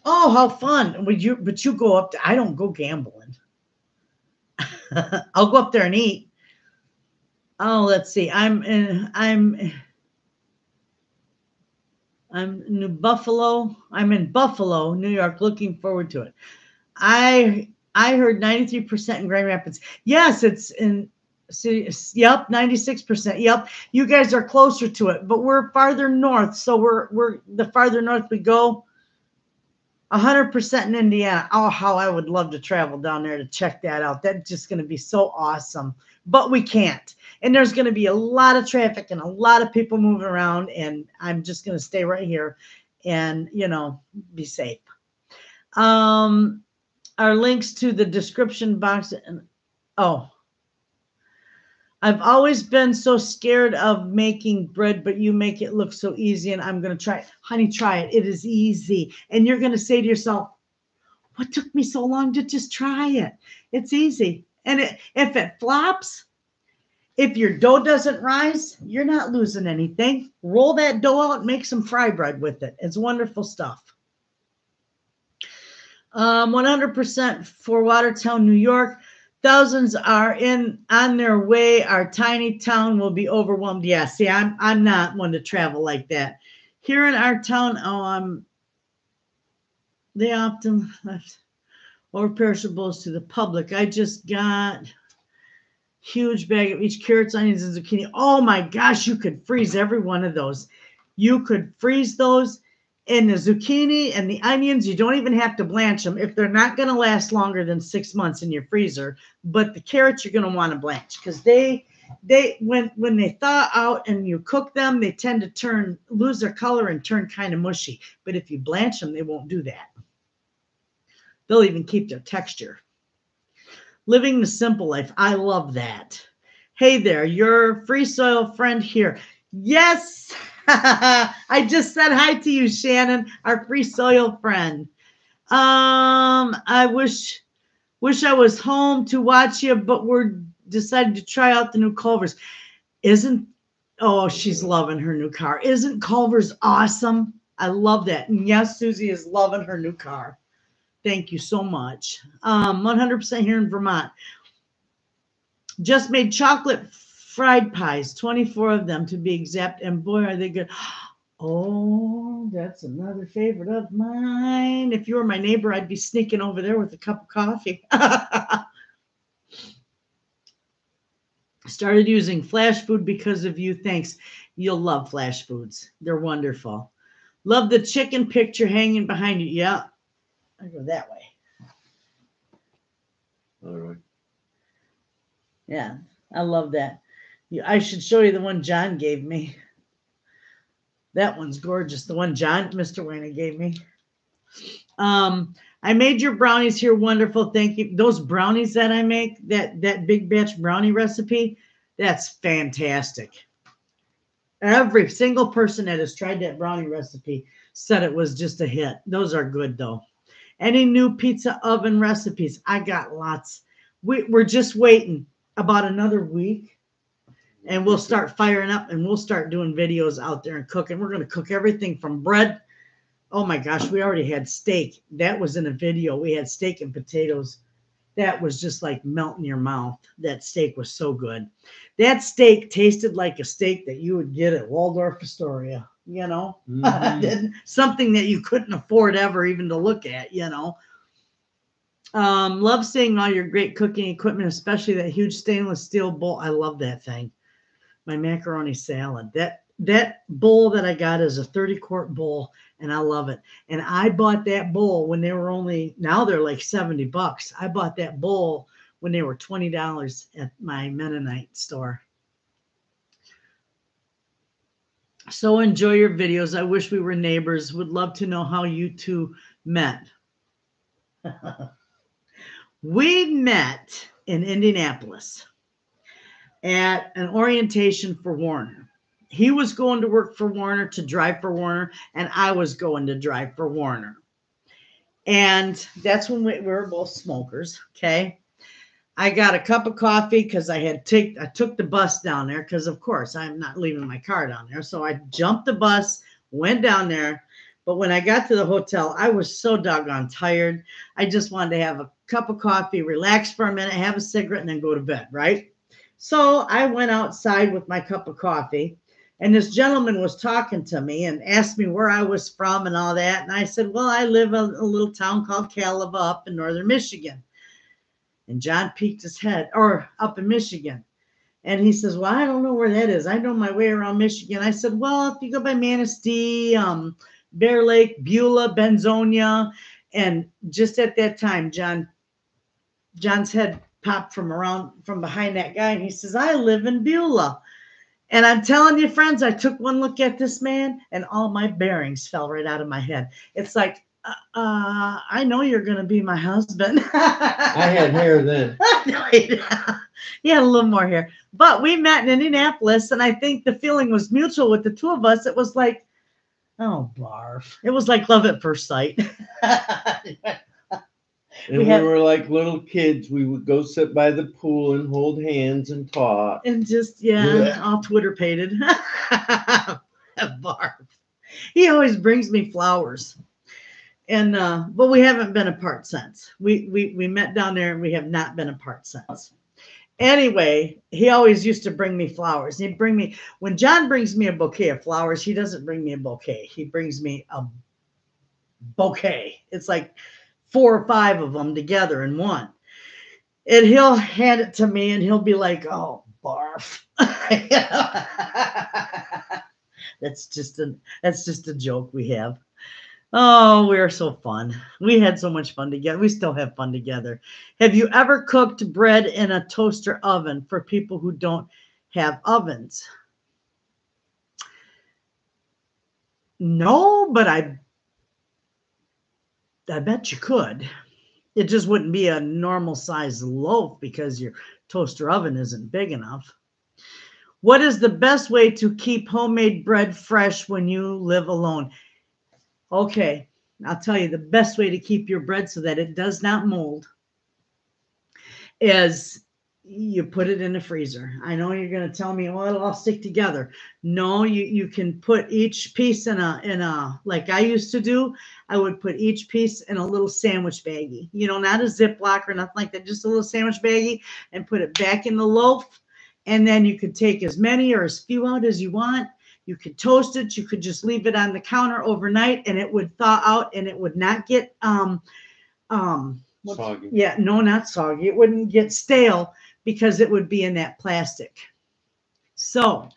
Oh how fun. Would you but you go up to, i don't go gambling. [laughs] I'll go up there and eat. Oh let's see. I'm in i'm i'm new buffalo. I'm in buffalo new york looking forward to it. I i heard 93% in grand rapids. Yes it's in city yep 96% yep. You guys are closer to it but we're farther north so we're we're the farther north we go 100% in indiana. Oh how i would love to travel down there to check that out. That's just going to be so awesome. But we can't. And there's going to be a lot of traffic and a lot of people moving around and i'm just going to stay right here and you know be safe. Um our links to the description box and oh I've always been so scared of making bread, but you make it look so easy, and I'm going to try it. Honey, try it. It is easy. And you're going to say to yourself, What took me so long to just try it? It's easy. And it, if it flops, if your dough doesn't rise, you're not losing anything. Roll that dough out, make some fry bread with it. It's wonderful stuff. Um, 100% for Watertown, New York. Thousands are in on their way. Our tiny town will be overwhelmed. Yeah, see, I'm I'm not one to travel like that. Here in our town, oh, I'm they often left over perishables to the public. I just got huge bag of each carrots, onions, and zucchini. Oh my gosh, you could freeze every one of those. You could freeze those and the zucchini and the onions. You don't even have to blanch them if they're not going to last longer than six months in your freezer. But the carrots you're going to want to blanch because they they when when they thaw out and you cook them, they tend to turn lose their color and turn kind of mushy. But if you blanch them, they won't do that. They'll even keep their texture. Living the simple life. I love that. Hey there, your free soil friend here. Yes, [laughs] I just said hi to you, Shannon, our free soil friend. Um, I wish wish I was home to watch you, but we're decided to try out the new Culvers. Isn't oh, she's loving her new car. Isn't Culver's awesome? I love that. And yes, Susie is loving her new car. Thank you so much. Um, 100% here in Vermont. Just made chocolate fried pies, 24 of them to be exact. And boy, are they good. Oh, that's another favorite of mine. If you were my neighbor, I'd be sneaking over there with a cup of coffee. [laughs] Started using Flash Food because of you. Thanks. You'll love Flash Foods. They're wonderful. Love the chicken picture hanging behind you. Yeah. I go that way. All right. Yeah. I love that. I should show you the one John gave me. That one's gorgeous. The one John, Mr. Wayna gave me. Um, I made your brownies here wonderful. Thank you. Those brownies that I make, that that big batch brownie recipe, that's fantastic. Every single person that has tried that brownie recipe said it was just a hit. Those are good though. Any new pizza oven recipes? I got lots. We, we're just waiting about another week and we'll start firing up and we'll start doing videos out there and cooking. We're going to cook everything from bread. Oh my gosh, we already had steak. That was in a video. We had steak and potatoes. That was just like melting your mouth. That steak was so good. That steak tasted like a steak that you would get at Waldorf Astoria, you know, [laughs] Mhm. something that you couldn't afford ever even to look at, you know. Um, love seeing all your great cooking equipment, especially that huge stainless steel bowl. I love that thing. My macaroni salad. That that bowl that I got is a 30 quart bowl, and I love it. And I bought that bowl when they were only now they're like 70 bucks. I bought that bowl when they were $20 at my Mennonite store. So enjoy your videos. I wish we were neighbors. Would love to know how you two met. [laughs] we met in Indianapolis at an orientation for Werner. He was going to work for Werner to drive for Werner, and I was going to drive for Werner. And that's when we, we were both smokers. Okay. I got a cup of coffee because I had take I took the bus down there because of course I'm not leaving my car down there. So I jumped the bus, went down there. But when I got to the hotel, I was so doggone tired. I just wanted to have a cup of coffee, relax for a minute, have a cigarette, and then go to bed, right? So I went outside with my cup of coffee, and this gentleman was talking to me and asked me where I was from and all that. And I said, Well, I live in a little town called Kaleva up in northern Michigan. And John peeked his head, or up in Michigan. And he says, Well, I don't know where that is. I know my way around Michigan. I said, Well, if you go by Manistee, um, Bear Lake, Beulah, Benzonia, and just at that time, John John's head popped from around from behind that guy, and he says, I live in Beulah. And I'm telling you, friends, I took one look at this man, and all my bearings fell right out of my head. It's like, uh, uh I know you're going to be my husband. [laughs] I had hair then. [laughs] he had a little more hair. But we met in Indianapolis, and I think the feeling was mutual with the two of us. It was like, oh, barf. It was like love at first sight. [laughs] And We we, had- were like little kids. We would go sit by the pool and hold hands and talk. and just, yeah, Yeah. all Twitter pated. [laughs] barf. He always brings me flowers. And uh, but we haven't been apart since. We we we met down there and we have not been apart since. Anyway, he always used to bring me flowers. He'd bring me when John brings me a bouquet of flowers, he doesn't bring me a bouquet. He brings me a bouquet. It's like four or five of them together in one. And he'll hand it to me and he'll be like, oh, barf. [laughs] that's just a that's just a joke we have. Oh, we are so fun. We had so much fun together. We still have fun together. Have you ever cooked bread in a toaster oven for people who don't have ovens? No, but I I bet you could. It just wouldn't be a normal size loaf because your toaster oven isn't big enough. What is the best way to keep homemade bread fresh when you live alone? Okay, I'll tell you the best way to keep your bread so that it does not mold is you put it in the freezer. I know you're going to tell me, well, it'll all stick together. No, you you can put each piece in a in a like I used to do. I would put each piece in a little sandwich baggie. You know, not a Ziploc or nothing like that, just a little sandwich baggie, and put it back in the loaf. And then you could take as many or as few out as you want. You could toast it. You could just leave it on the counter overnight, and it would thaw out, and it would not get um um Soggy. yeah, no, not soggy. It wouldn't get stale because it would be in that plastic. So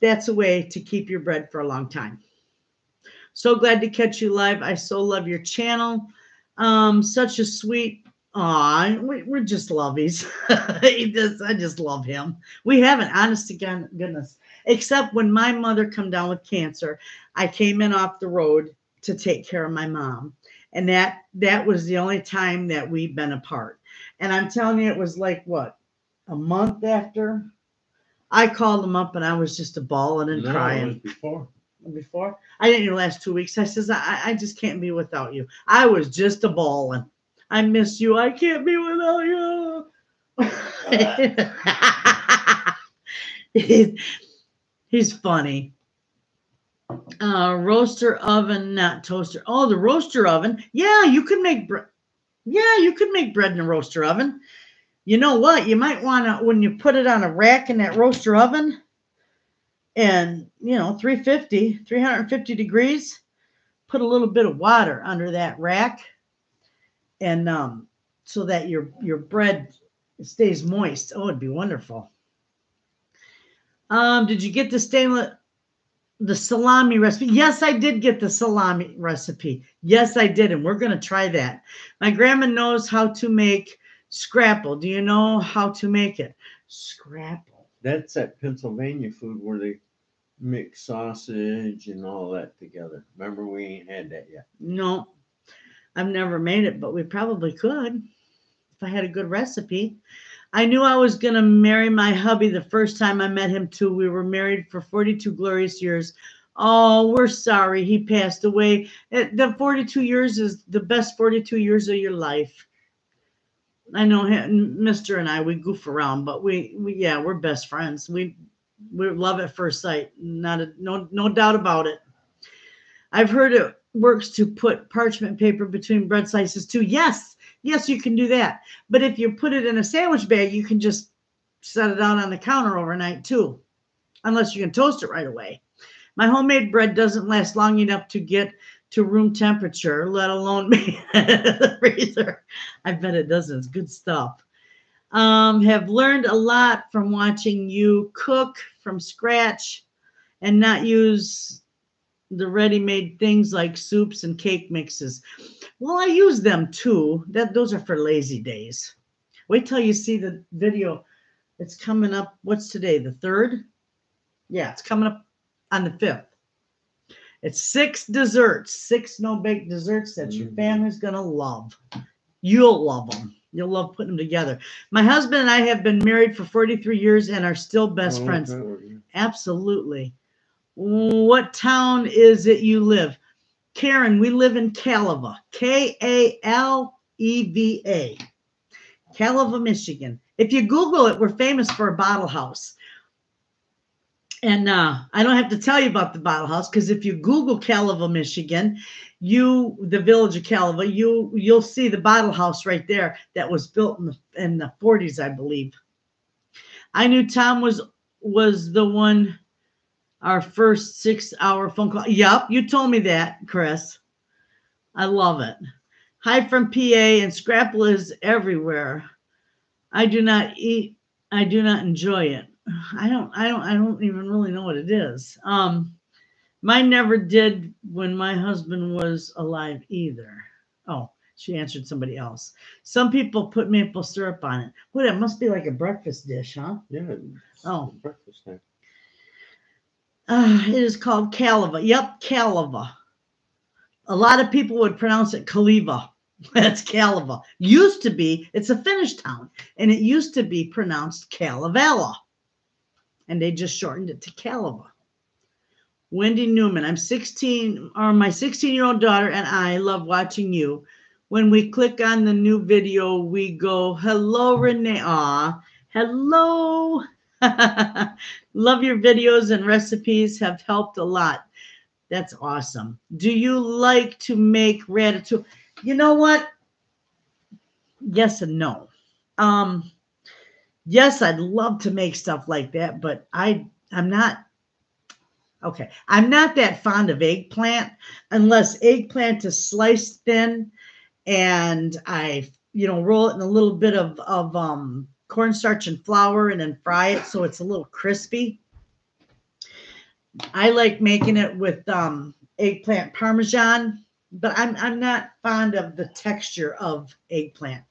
that's a way to keep your bread for a long time. So glad to catch you live. I so love your channel. Um, such a sweet. Aw, we, we're just lovies. [laughs] just, I just love him. We haven't, honest to God, goodness, except when my mother come down with cancer, I came in off the road to take care of my mom and that that was the only time that we've been apart and i'm telling you it was like what a month after i called him up and i was just a bawling and No, it crying was before. before. I didn't your last two weeks. I says I, I just can't be without you. I was just a ballin'. I miss you. I can't be without you. he's, [laughs] he's funny. Uh, roaster oven, not toaster. Oh, the roaster oven. Yeah, you can make bread. Yeah, you could make bread in a roaster oven. You know what? You might want to when you put it on a rack in that roaster oven and you know 350 350 degrees put a little bit of water under that rack and um so that your your bread stays moist oh it'd be wonderful um did you get the stainless the salami recipe yes i did get the salami recipe yes i did and we're going to try that my grandma knows how to make scrapple do you know how to make it scrapple That's that Pennsylvania food where they mix sausage and all that together. Remember, we ain't had that yet. No, I've never made it, but we probably could if I had a good recipe. I knew I was going to marry my hubby the first time I met him, too. We were married for 42 glorious years. Oh, we're sorry. He passed away. It- The 42 years is the best 42 years of your life. I know him, Mr. and I, we goof around, but we, we yeah, we're best friends. We we love at first sight. Not a no no doubt about it. I've heard it works to put parchment paper between bread slices too. Yes, yes, you can do that. But if you put it in a sandwich bag, you can just set it out on the counter overnight too, unless you can toast it right away. My homemade bread doesn't last long enough to get to room temperature, let alone be [laughs] the freezer. I bet it doesn't. It's good stuff. Um, have learned a lot from watching you cook from scratch and not use the ready-made things like soups and cake mixes. Well, I use them too. That those are for lazy days. Wait till you see the video. It's coming up. What's today? The third? Yeah, it's coming up on the fifth. It's six desserts, six no-bake desserts that your Mhm. family's gonna love. You'll love them. You'll love putting them together. My husband and I have been married for 43 years and are still best Oh, friends. Absolutely. What town is it you live? Karen, we live in Kaleva. K A L E V A. Kaleva, Michigan. If you Google it, we're famous for a bottle house. And uh, I don't have to tell you about the bottle house because if you Google Kaleva, Michigan, you the village of Kaleva, you you'll see the bottle house right there that was built in the in the 40s, I believe. I knew Tom was was the one our first six hour phone call. Yep, you told me that, Chris. I love it. Hi from PA and Scrapple is everywhere. I do not eat, I do not enjoy it. I don't, I don't, I don't even really know what it is. Um, mine never did when my husband was alive either. Oh, she answered somebody else. Some people put maple syrup on it. Well, that must be like a breakfast dish, huh? Yeah. Oh. Breakfast time. Uh, it is called Kaleva. Yep, Kaleva. A lot of people would pronounce it Kaliva. [laughs] That's Kaleva. Used to be, it's a Finnish town, and it used to be pronounced Kalevala. And they just shortened it to Kaleva. Wendy Newman, I'm 16, or my 16 year old daughter and I love watching you. When we click on the new video, we go, Hello, Renea. Aw, hello. [laughs] Love your videos and recipes have helped a lot. That's awesome. Do you like to make ratatouille? You know what? Yes and no. Um yes, I'd love to make stuff like that, but I I'm not okay. I'm not that fond of eggplant unless eggplant is sliced thin and I you know roll it in a little bit of of um cornstarch and flour and then fry it so it's a little crispy. I like making it with um, eggplant parmesan, but I'm I'm not fond of the texture of eggplant.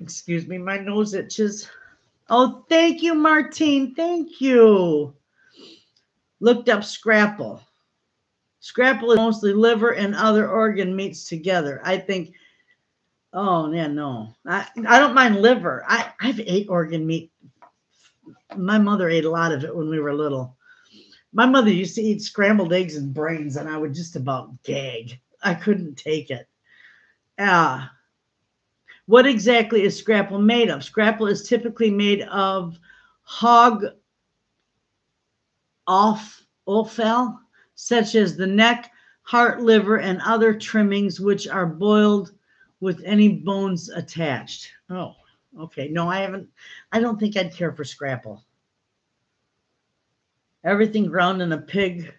Excuse me, my nose itches. Oh, thank you, Martine. Thank you. Looked up scrapple. Scrapple is mostly liver and other organ meats together. I think Oh yeah, no. I I don't mind liver. I I've ate organ meat. My mother ate a lot of it when we were little. My mother used to eat scrambled eggs and brains, and I would just about gag. I couldn't take it. Uh, what exactly is scrapple made of? Scrapple is typically made of hog off offal, such as the neck, heart, liver, and other trimmings, which are boiled with any bones attached. Oh, okay. No, I haven't. I don't think I'd care for scrapple. Everything ground in a pig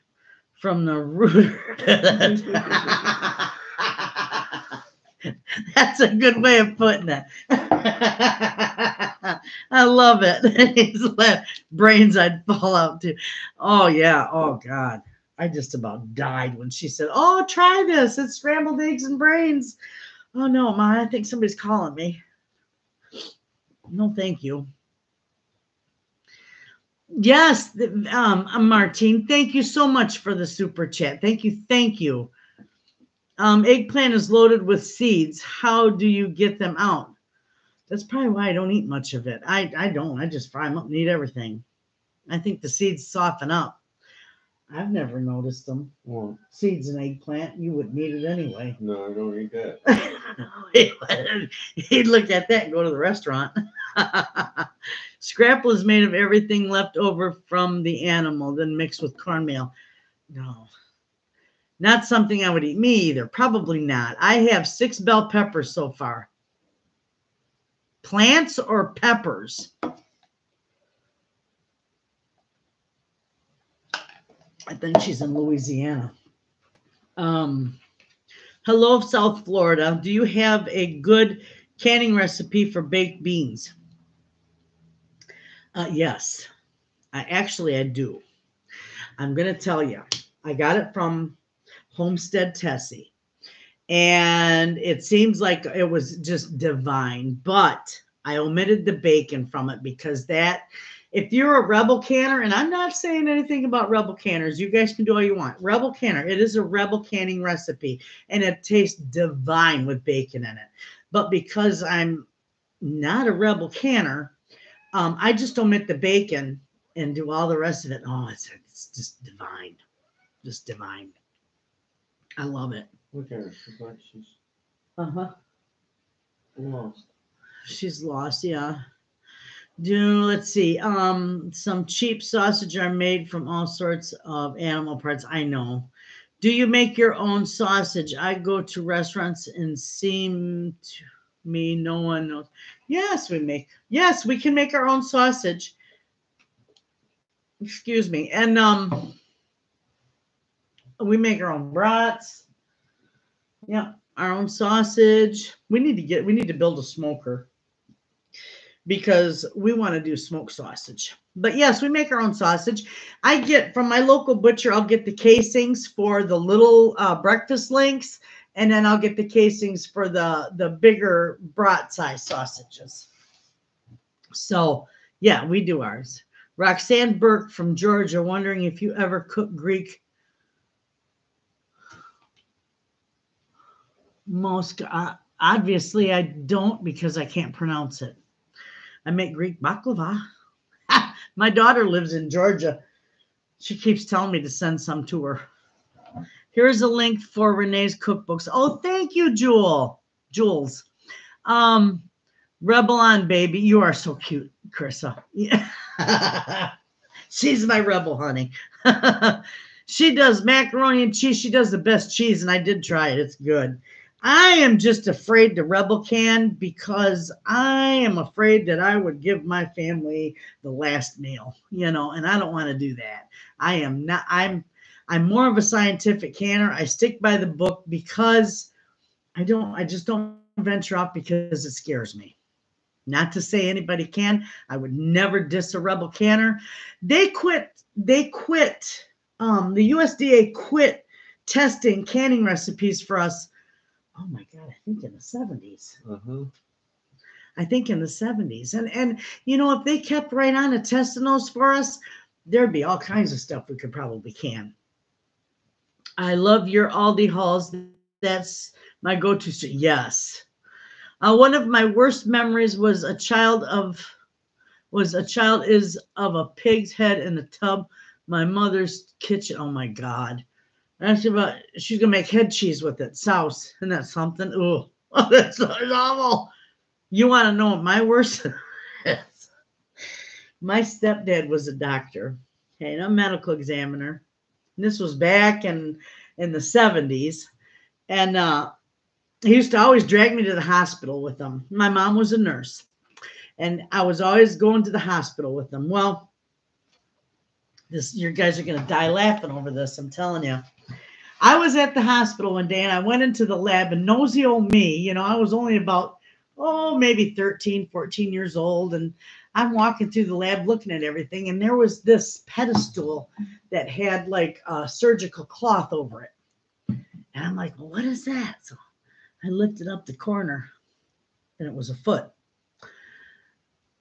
from the root. [laughs] [laughs] That's a good way of putting it. [laughs] I love it. He's like, brains I'd fall out to. Oh yeah. Oh God. I just about died when she said, Oh, try this. It's scrambled eggs and brains. Oh no, Ma, I think somebody's calling me. No, thank you. Yes, um, Martine, thank you so much for the super chat. Thank you, thank you. Um, eggplant is loaded with seeds. How do you get them out? That's probably why I don't eat much of it. I, I don't. I just fry them up and eat everything. I think the seeds soften up. I've never noticed them. Well, Seeds in eggplant, you wouldn't eat it anyway. no, I don't eat that. [laughs] He'd look at that and go to the restaurant. [laughs] Scrapple is made of everything left over from the animal, then mixed with cornmeal. No, not something I would eat. Me either. Probably not. I have six bell peppers so far. Plants or peppers? I think she's in Louisiana. Um, hello, South Florida. Do you have a good canning recipe for baked beans? Uh, yes, I actually I do. I'm gonna tell you. I got it from Homestead Tessie, and it seems like it was just divine. But I omitted the bacon from it because that if you're a rebel canner, and I'm not saying anything about rebel canners, you guys can do all you want. Rebel canner, it is a rebel canning recipe, and it tastes divine with bacon in it. But because I'm not a rebel canner, um, I just omit the bacon and do all the rest of it. Oh, it's it's just divine, just divine. I love it. Look at her. She's like she's Uh huh. lost. She's lost, yeah. Do let's see. Um, some cheap sausage are made from all sorts of animal parts. I know. Do you make your own sausage? I go to restaurants and seem to me no one knows. Yes, we make. Yes, we can make our own sausage. Excuse me. And um we make our own brats. Yeah, our own sausage. We need to get we need to build a smoker because we want to do smoked sausage. But yes, we make our own sausage. I get from my local butcher, I'll get the casings for the little uh, breakfast links, and then I'll get the casings for the the bigger brat size sausages. So yeah, we do ours. Roxanne Burke from Georgia, wondering if you ever cook Greek most uh, obviously I don't because I can't pronounce it. I make Greek baklava. [laughs] My daughter lives in Georgia. She keeps telling me to send some to her. Here's a link for Renea's cookbooks. Oh, thank you, Jewel. Jules. Um, Rebel on, baby. You are so cute, Carissa. Yeah. [laughs] She's my rebel, honey. [laughs] she does macaroni and cheese. She does the best cheese, and I did try it. It's good. I am just afraid to rebel can because I am afraid that I would give my family the last meal, you know, and I don't want to do that. I am not, I'm, I'm more of a scientific canner. I stick by the book because I don't, I just don't venture off because it scares me. Not to say anybody can. I would never diss a rebel canner. They quit, they quit, um, the USDA quit testing canning recipes for us oh my god i think in the 70s Uh-huh. i think in the 70s and and you know if they kept right on to testing those for us there'd be all kinds of stuff we could probably can i love your aldi hauls that's my go-to yes uh, one of my worst memories was a child of was a child is of a pig's head in a tub my mother's kitchen. Oh my God. That's about, she's to make head cheese with it. Sauce. Isn't that something? Ooh, [laughs] oh, that's awful. You want to know what my worst [laughs] is? My stepdad was a doctor, okay, and a medical examiner. And this was back in in the 70s. And uh, he used to always drag me to the hospital with him. My mom was a nurse, and I was always going to the hospital with them. Well, this you guys are gonna die laughing over this. I'm telling you. I was at the hospital one day and I went into the lab and nosy old me, you know, I was only about, oh, maybe 13, 14 years old. And I'm walking through the lab looking at everything. And there was this pedestal that had like a surgical cloth over it. And I'm like, well, what is that? So I lifted up the corner and it was a foot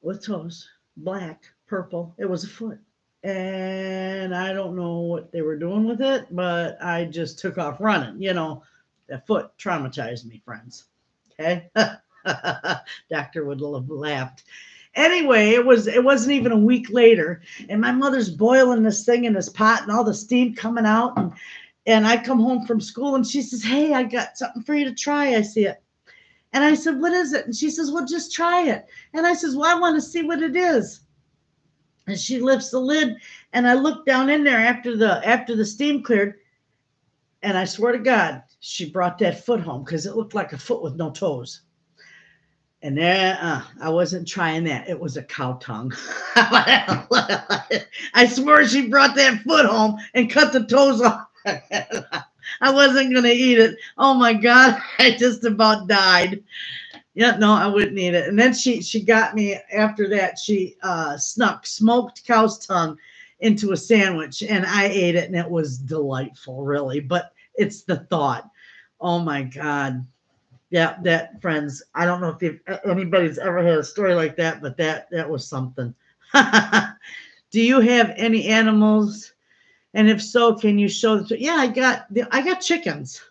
with toes, black, purple. It was a foot. And I don't know what they were doing with it, but I just took off running. You know, that foot traumatized me, friends. Okay. [laughs] Doctor would have laughed. Anyway, it was it wasn't even a week later, and my mother's boiling this thing in this pot and all the steam coming out. And and I come home from school and she says, Hey, I got something for you to try. I see it. And I said, What is it? And she says, Well, just try it. And I says, Well, I want to see what it is and she lifts the lid and i look down in there after the after the steam cleared and i swear to god she brought that foot home because it looked like a foot with no toes. And there uh, i wasn't trying that. It was a cow tongue. [laughs] I swear she brought that foot home and cut the toes off. [laughs] I wasn't going to eat it. Oh my god [laughs] i just about died yeah, no, I wouldn't eat it. And then she she got me after that. She uh, snuck smoked cow's tongue into a sandwich, and I ate it, and it was delightful, really. But it's the thought. Oh my god, yeah, that friends. I don't know if anybody's ever had a story like that, but that that was something. [laughs] Do you have any animals? And if so, can you show? The, yeah, I got I got chickens.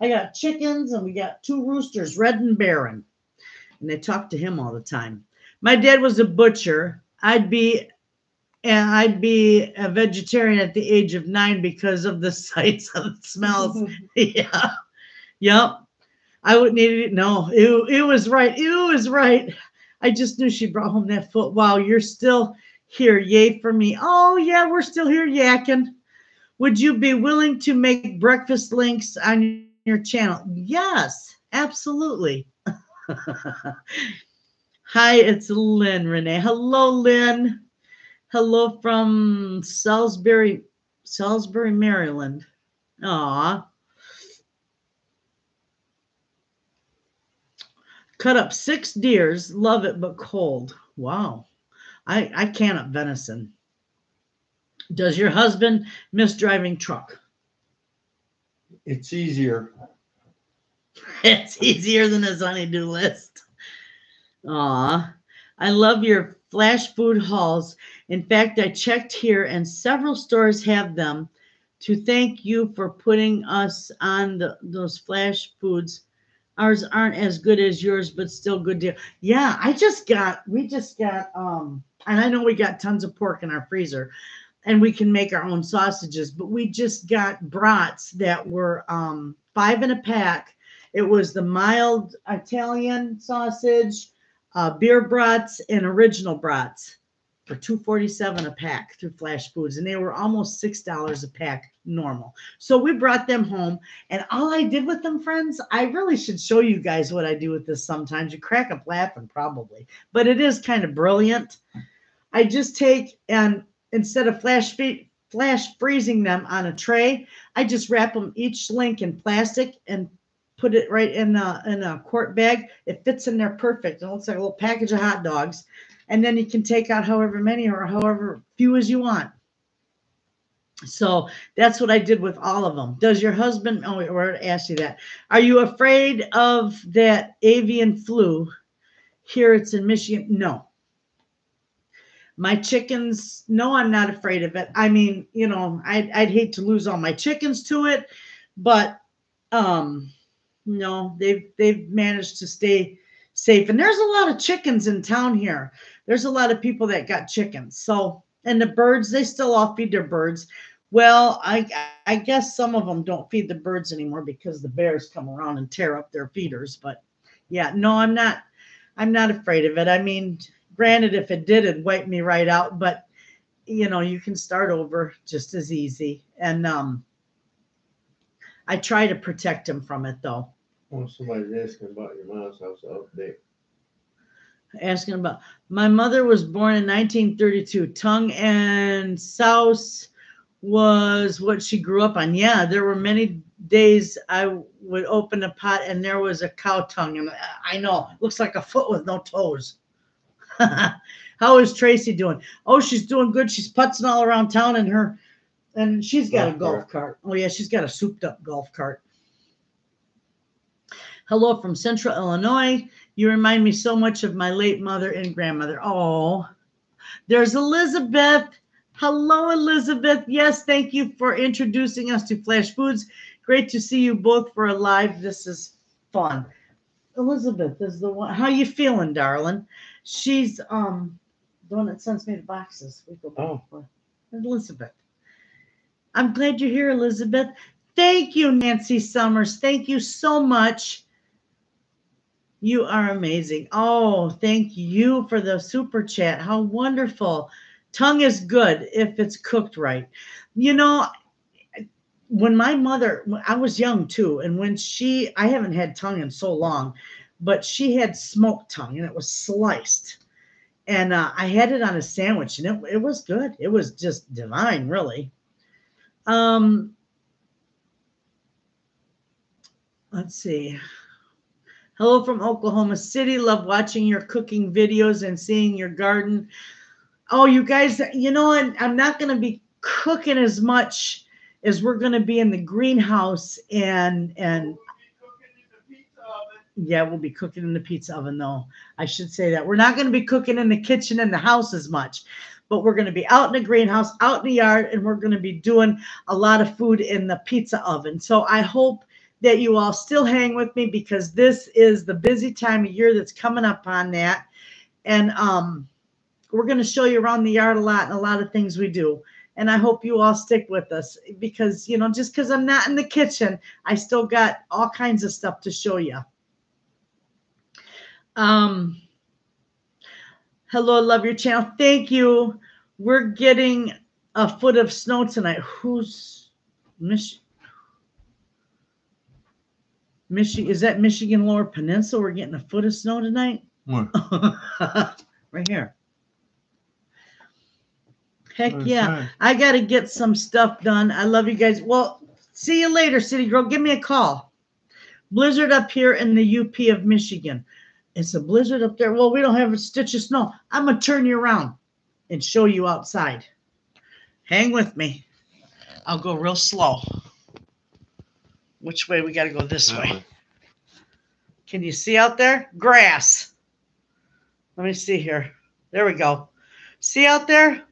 I got chickens and we got two roosters, Red and Baron. And they talk to him all the time. My dad was a butcher. I'd be and I'd be a vegetarian at the age of nine because of the [laughs] sights and smells. [laughs] yeah. Yep. I wouldn't eat it. No, it, it was right. It was right. I just knew she brought home that foot. Wow, you're still here. Yay for me. Oh, yeah, we're still here yakking. Would you be willing to make breakfast links on your channel? Yes, absolutely. [laughs] Hi, it's Lynn Renea. Hello, Lynn. Hello from Salisbury, Salisbury, Maryland. Aw. Cut up six deers. Love it, but cold. Wow. I, I can't up venison. Does your husband miss driving truck? It's easier. [laughs] it's easier than a honeydew list. Aw, I love your flash food hauls. In fact, I checked here and several stores have them to thank you for putting us on the, those flash foods. Ours aren't as good as yours, but still good deal. Yeah, I just got, we just got, um, and I know we got tons of pork in our freezer and we can make our own sausages, but we just got brats that were um, five in a pack. It was the mild Italian sausage, uh, beer brats, and original brats for 247 a pack through Flash Foods, and they were almost six dollars a pack normal. So we brought them home, and all I did with them, friends, I really should show you guys what I do with this. Sometimes you crack up laughing, probably, but it is kind of brilliant. I just take and instead of flash flash freezing them on a tray, I just wrap them each link in plastic and put it right in a, in a quart bag. It fits in there perfect. It looks like a little package of hot dogs. And then you can take out however many or however few as you want. So that's what I did with all of them. Does your husband, oh, wait, where asked you that? Are you afraid of that avian flu? Here it's in Michigan. No, my chickens no i'm not afraid of it i mean you know I'd, I'd hate to lose all my chickens to it but um no they've they've managed to stay safe and there's a lot of chickens in town here there's a lot of people that got chickens so And the birds, they still all feed their birds. Well, I I guess some of them don't feed the birds anymore because the bears come around and tear up their feeders. But yeah, no, I'm not. I'm not afraid of it. I mean, granted, if it did, it'd wipe me right out. But you know, you can start over just as easy. And um, I try to protect him from it though. Oh, somebody's asking about your mom's house update. asking about my mother was born in 1932 tongue and souse was what she grew up on yeah there were many days i would open a pot and there was a cow tongue and i know looks like a foot with no toes [laughs] how is tracy doing oh she's doing good she's putzing all around town in her and she's got a Golf golf cart oh yeah she's got a souped up golf cart hello from central illinois you remind me so much of my late mother and grandmother. Oh, there's Elizabeth. Hello, Elizabeth. Yes, thank you for introducing us to Flash Foods. Great to see you both for a live. This is fun. Elizabeth is the one. How you feeling, darling? She's um the one that sends me the boxes. We go back Oh. Elizabeth. I'm glad you're here, Elizabeth. Thank you, Nancy Summers. Thank you so much. You are amazing. Oh, thank you for the super chat. How wonderful. Tongue is good if it's cooked right. You know, when my mother, I was young too, and when she, I haven't had tongue in so long, but she had smoked tongue and it was sliced. And uh, I had it on a sandwich and it, it was good. It was just divine, really. Um, let's see. Hello from Oklahoma City. Love watching your cooking videos and seeing your garden. Oh, you guys, you know, and I'm not going to be cooking as much as we're going to be in the greenhouse and and yeah, we'll be cooking in the pizza oven though. I should say that. We're not going to be cooking in the kitchen in the house as much, but we're going to be out in the greenhouse, out in the yard, and we're going to be doing a lot of food in the pizza oven. So I hope that you all still hang with me because this is the busy time of year that's coming up on that. And um, we're going to show you around the yard a lot and a lot of things we do. And I hope you all stick with us because, you know, just because I'm not in the kitchen, I still got all kinds of stuff to show you. Um, hello, love your channel. Thank you. We're getting a foot of snow tonight. Who's Mich- Michigan? Is that Michigan Lower Peninsula? We're getting a foot of snow tonight. Where? [laughs] right here. Heck yeah. I got to get some stuff done. I love you guys. Well, see you later, City Girl. Give me a call. Blizzard up here in the UP of Michigan. It's a blizzard up there. Well, we don't have a stitch of snow. I'm going to turn you around and show you outside. Hang with me. I'll go real slow. Which way? We got to go this way. way. Can you see out there? Grass. Let me see here. There we go. See out there?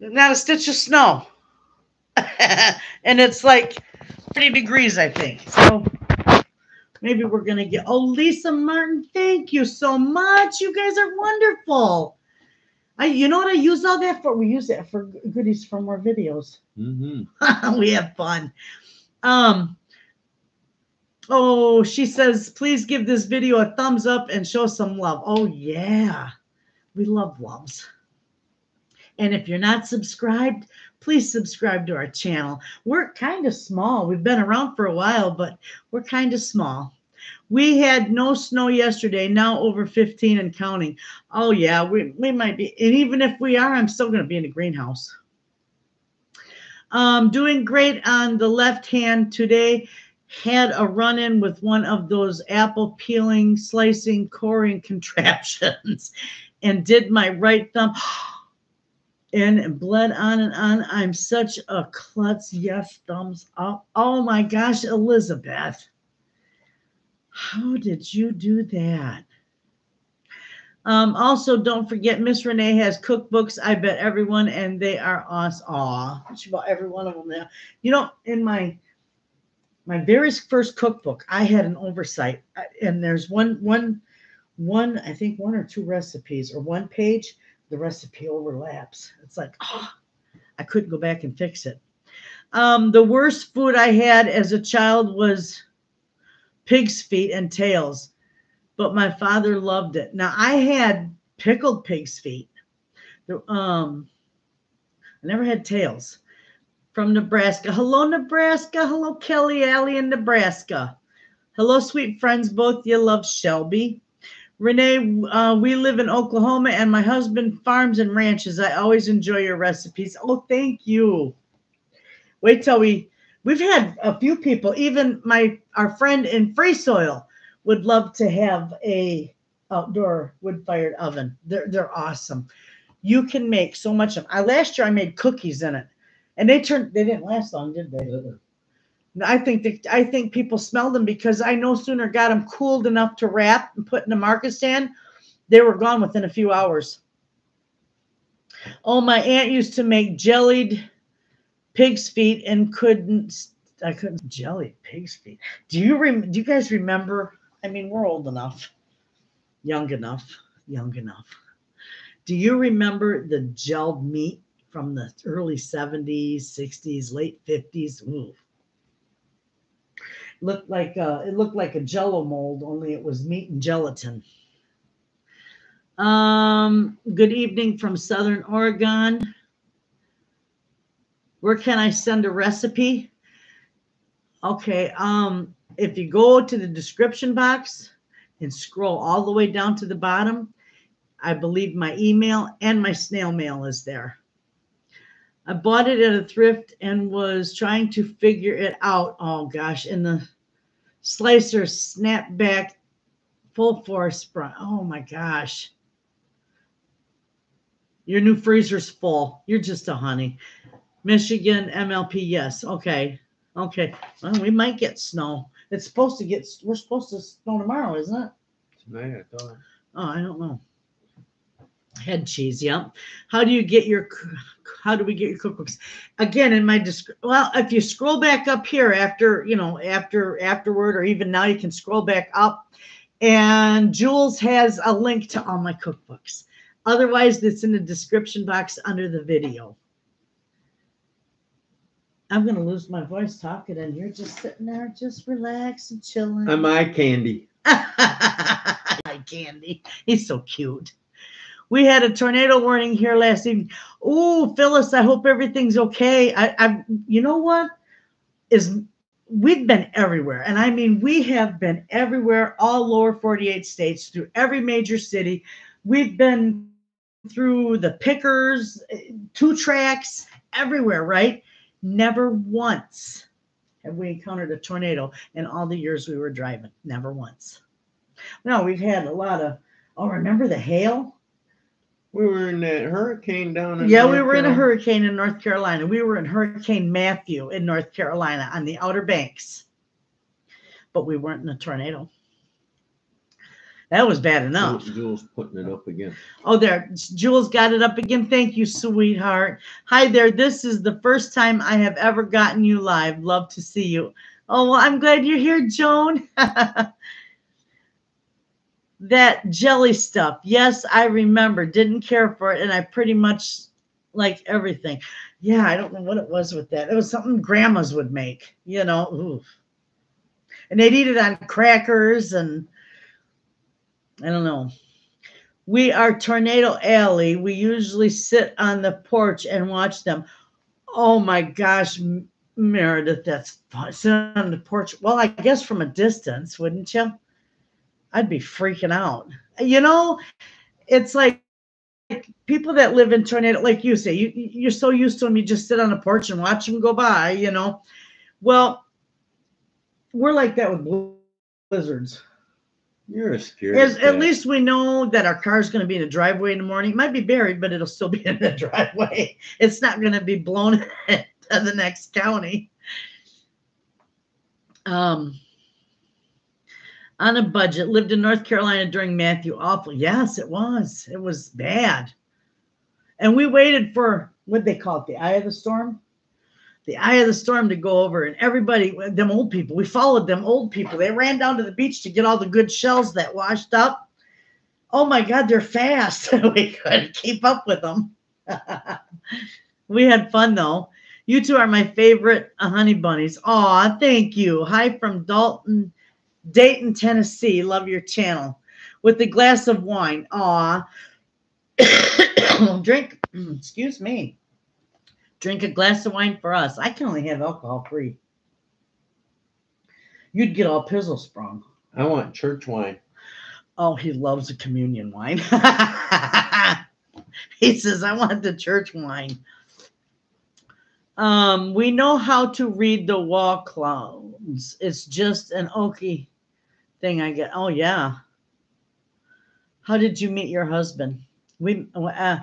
Not a stitch of snow. [laughs] and it's like 30 degrees, I think. So maybe we're going to get. Oh, Lisa Martin, thank you so much. You guys are wonderful. I, you know what I use all that for? We use that for goodies for more videos. Mm-hmm. [laughs] we have fun. Um, oh, she says, please give this video a thumbs up and show some love. Oh, yeah. We love loves. And if you're not subscribed, please subscribe to our channel. We're kind of small. We've been around for a while, but we're kind of small. We had no snow yesterday, now over 15 and counting. Oh, yeah, we, we might be. And even if we are, I'm still going to be in the greenhouse. Um, doing great on the left hand today. Had a run in with one of those apple peeling, slicing, coring [laughs] contraptions and did my right thumb and bled on and on. I'm such a klutz. Yes, thumbs up. Oh my gosh, Elizabeth. How did you do that? Um, also, don't forget, Miss Renea has cookbooks. I bet everyone, and they are awesome. Aw, she bought every one of them now. You know, in my my very first cookbook, I had an oversight, and there's one one one I think one or two recipes or one page the recipe overlaps. It's like, oh, I couldn't go back and fix it. Um, the worst food I had as a child was pig's feet and tails, but my father loved it. Now I had pickled pig's feet. Um, I never had tails from Nebraska. Hello, Nebraska. Hello, Kelly Alley in Nebraska. Hello, sweet friends. Both you love Shelby. Renea, uh, we live in Oklahoma and my husband farms and ranches. I always enjoy your recipes. Oh, thank you. Wait till we we've had a few people, even my our friend in Free Soil would love to have a outdoor wood fired oven. They're they're awesome. You can make so much of I last year I made cookies in it. And they turned they didn't last long, did they? I think that I think people smelled them because I no sooner got them cooled enough to wrap and put in a market stand, they were gone within a few hours. Oh, my aunt used to make jellied pig's feet and couldn't I couldn't jelly pig's feet. Do you rem, do you guys remember? I mean, we're old enough, young enough, young enough. Do you remember the gelled meat from the early 70s, 60s, late 50s? Ooh looked like uh, it looked like a jello mold only it was meat and gelatin. Um good evening from southern oregon. Where can i send a recipe? Okay um if you go to the description box and scroll all the way down to the bottom i believe my email and my snail mail is there. I bought it at a thrift and was trying to figure it out. Oh gosh, in the slicer snap back full force sprung. Oh my gosh. Your new freezer's full. You're just a honey. Michigan MLP, yes. Okay. Okay. Well, we might get snow. It's supposed to get we're supposed to snow tomorrow, isn't it? Tonight, I thought. Oh, I don't know. Head cheese, yeah. How do you get your how do we get your cookbooks? Again, in my descri- well, if you scroll back up here after, you know, after afterward, or even now you can scroll back up and Jules has a link to all my cookbooks. Otherwise, it's in the description box under the video. I'm gonna lose my voice talking, and you're just sitting there, just relax and chilling. I'm eye candy. [laughs] Hi, Candy. He's so cute. We had a tornado warning here last evening. Oh, Phyllis, I hope everything's okay. I, I, you know what? Is we've been everywhere, and I mean we have been everywhere, all lower 48 states, through every major city. We've been through the pickers, two tracks, everywhere, right? Never once have we encountered a tornado in all the years we were driving. Never once. No, we've had a lot of. Oh, remember the hail? We were in that hurricane down in. Yeah, we North were in a hurricane in North Carolina. We were in Hurricane Matthew in North Carolina on the Outer Banks, but we weren't in a tornado. That was bad enough. Jules- Jules putting it up again. Oh, there, Jules got it up again. Thank you, sweetheart. Hi there. This is the first time I have ever gotten you live. Love to see you. Oh, well, I'm glad you're here, Joan. [laughs] that jelly stuff. Yes, I remember. Didn't care for it, and I pretty much like everything. Yeah, I don't know what it was with that. It was something grandmas would make, you know. Oof. And they'd eat it on crackers and I don't know. We are Tornado Alley. We usually sit on the porch and watch them. Oh my gosh, Meredith, that's fun. Sit on the porch. Well, I guess from a distance, wouldn't you? I'd be freaking out. You know, it's like like people that live in tornado, like you say, you you're so used to them, you just sit on a porch and watch them go by. You know, well, we're like that with blizzards. You're a scared. As, at least we know that our car's going to be in the driveway in the morning. It might be buried, but it'll still be in the [laughs] driveway. It's not going to be blown [laughs] to the next county. Um, on a budget, lived in North Carolina during Matthew. Awful. Yes, it was. It was bad. And we waited for what they call it, the eye of the storm. The eye of the storm to go over, and everybody, them old people, we followed them old people. They ran down to the beach to get all the good shells that washed up. Oh my God, they're fast. [laughs] we couldn't keep up with them. [laughs] we had fun though. You two are my favorite honey bunnies. Aw, thank you. Hi from Dalton, Dayton, Tennessee. Love your channel. With a glass of wine. Aw. [coughs] Drink, excuse me. Drink a glass of wine for us. I can only have alcohol free. You'd get all pizzle sprung. I want church wine. Oh, he loves a communion wine. [laughs] he says, I want the church wine. Um, we know how to read the wall clouds. It's just an okie thing I get. Oh, yeah. How did you meet your husband? We, uh,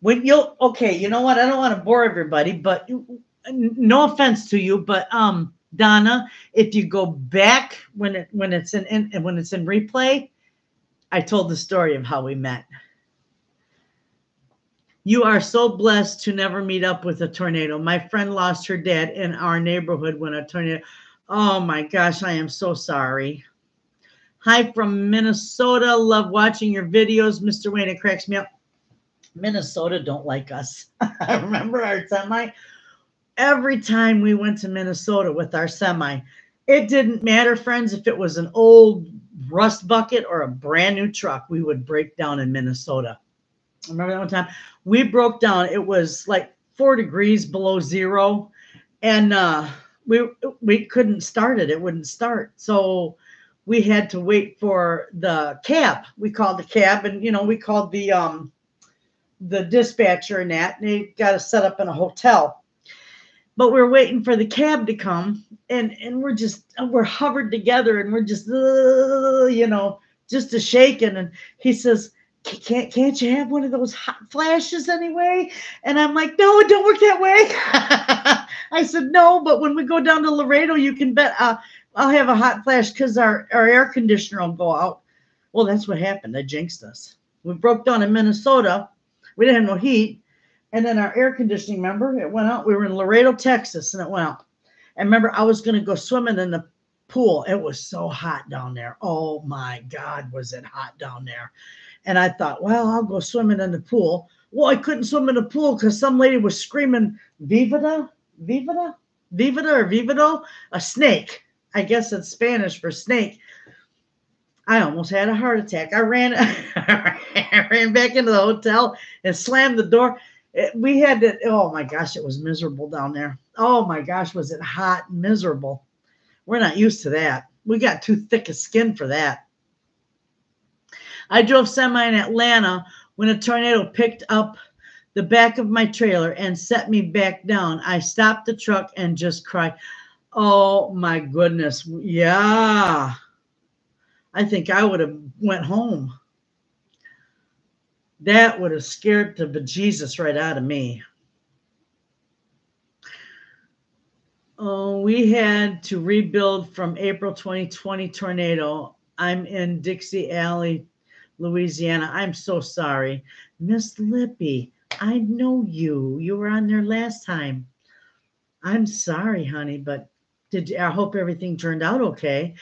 when you'll, okay, you know what? I don't want to bore everybody, but no offense to you, but, um, Donna, if you go back when it, when it's in, in when it's in replay, I told the story of how we met. You are so blessed to never meet up with a tornado. My friend lost her dad in our neighborhood when a tornado. Oh my gosh, I am so sorry. Hi from Minnesota. Love watching your videos, Mr. Wayne. It cracks me up. Minnesota don't like us. I [laughs] remember our semi. Every time we went to Minnesota with our semi, it didn't matter, friends, if it was an old rust bucket or a brand new truck, we would break down in Minnesota. I remember that one time we broke down. It was like four degrees below zero, and uh, we we couldn't start it. It wouldn't start. So we had to wait for the cab. We called the cab, and you know we called the um the dispatcher and that, and they got us set up in a hotel. But we're waiting for the cab to come, and and we're just we're hovered together, and we're just uh, you know just a shaking. And he says, "Can't can't you have one of those hot flashes anyway?" And I'm like, "No, it don't work that way." [laughs] I said, "No, but when we go down to Laredo, you can bet uh, I'll have a hot flash because our our air conditioner will go out." Well, that's what happened. They jinxed us. We broke down in Minnesota. We didn't have no heat. And then our air conditioning, remember, it went out. We were in Laredo, Texas, and it went out. And remember, I was going to go swimming in the pool. It was so hot down there. Oh my God, was it hot down there? And I thought, well, I'll go swimming in the pool. Well, I couldn't swim in the pool because some lady was screaming, Vivida, Vivida, Vivida or Vivido, a snake. I guess it's Spanish for snake. I almost had a heart attack. I ran, [laughs] I ran back into the hotel and slammed the door. It, we had to, oh my gosh, it was miserable down there. Oh my gosh, was it hot miserable? We're not used to that. We got too thick a skin for that. I drove semi in Atlanta when a tornado picked up the back of my trailer and set me back down. I stopped the truck and just cried. Oh my goodness. Yeah. I think I would have went home. That would have scared the bejesus right out of me. Oh, we had to rebuild from April 2020 tornado. I'm in Dixie Alley, Louisiana. I'm so sorry. Miss Lippy, I know you. You were on there last time. I'm sorry, honey, but did I hope everything turned out okay?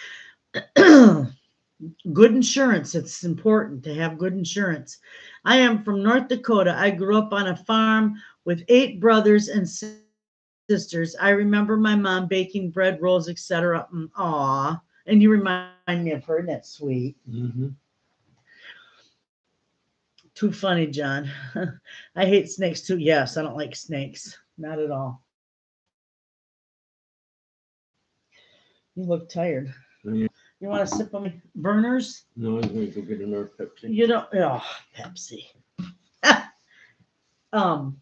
[clears throat] good insurance. It's important to have good insurance. I am from North Dakota. I grew up on a farm with eight brothers and sisters. I remember my mom baking bread rolls, etc. Mm, aw, and you remind me of her. That's sweet. Mm-hmm. Too funny, John. [laughs] I hate snakes too. Yes, I don't like snakes. Not at all. You look tired. You want to sip on Vernors? No, I'm going to go get another Pepsi. You don't. Oh, Pepsi. [laughs] um,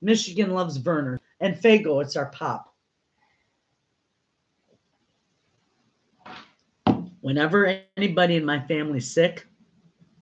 Michigan loves Verner and Faygo. It's our pop. Whenever anybody in my family's sick,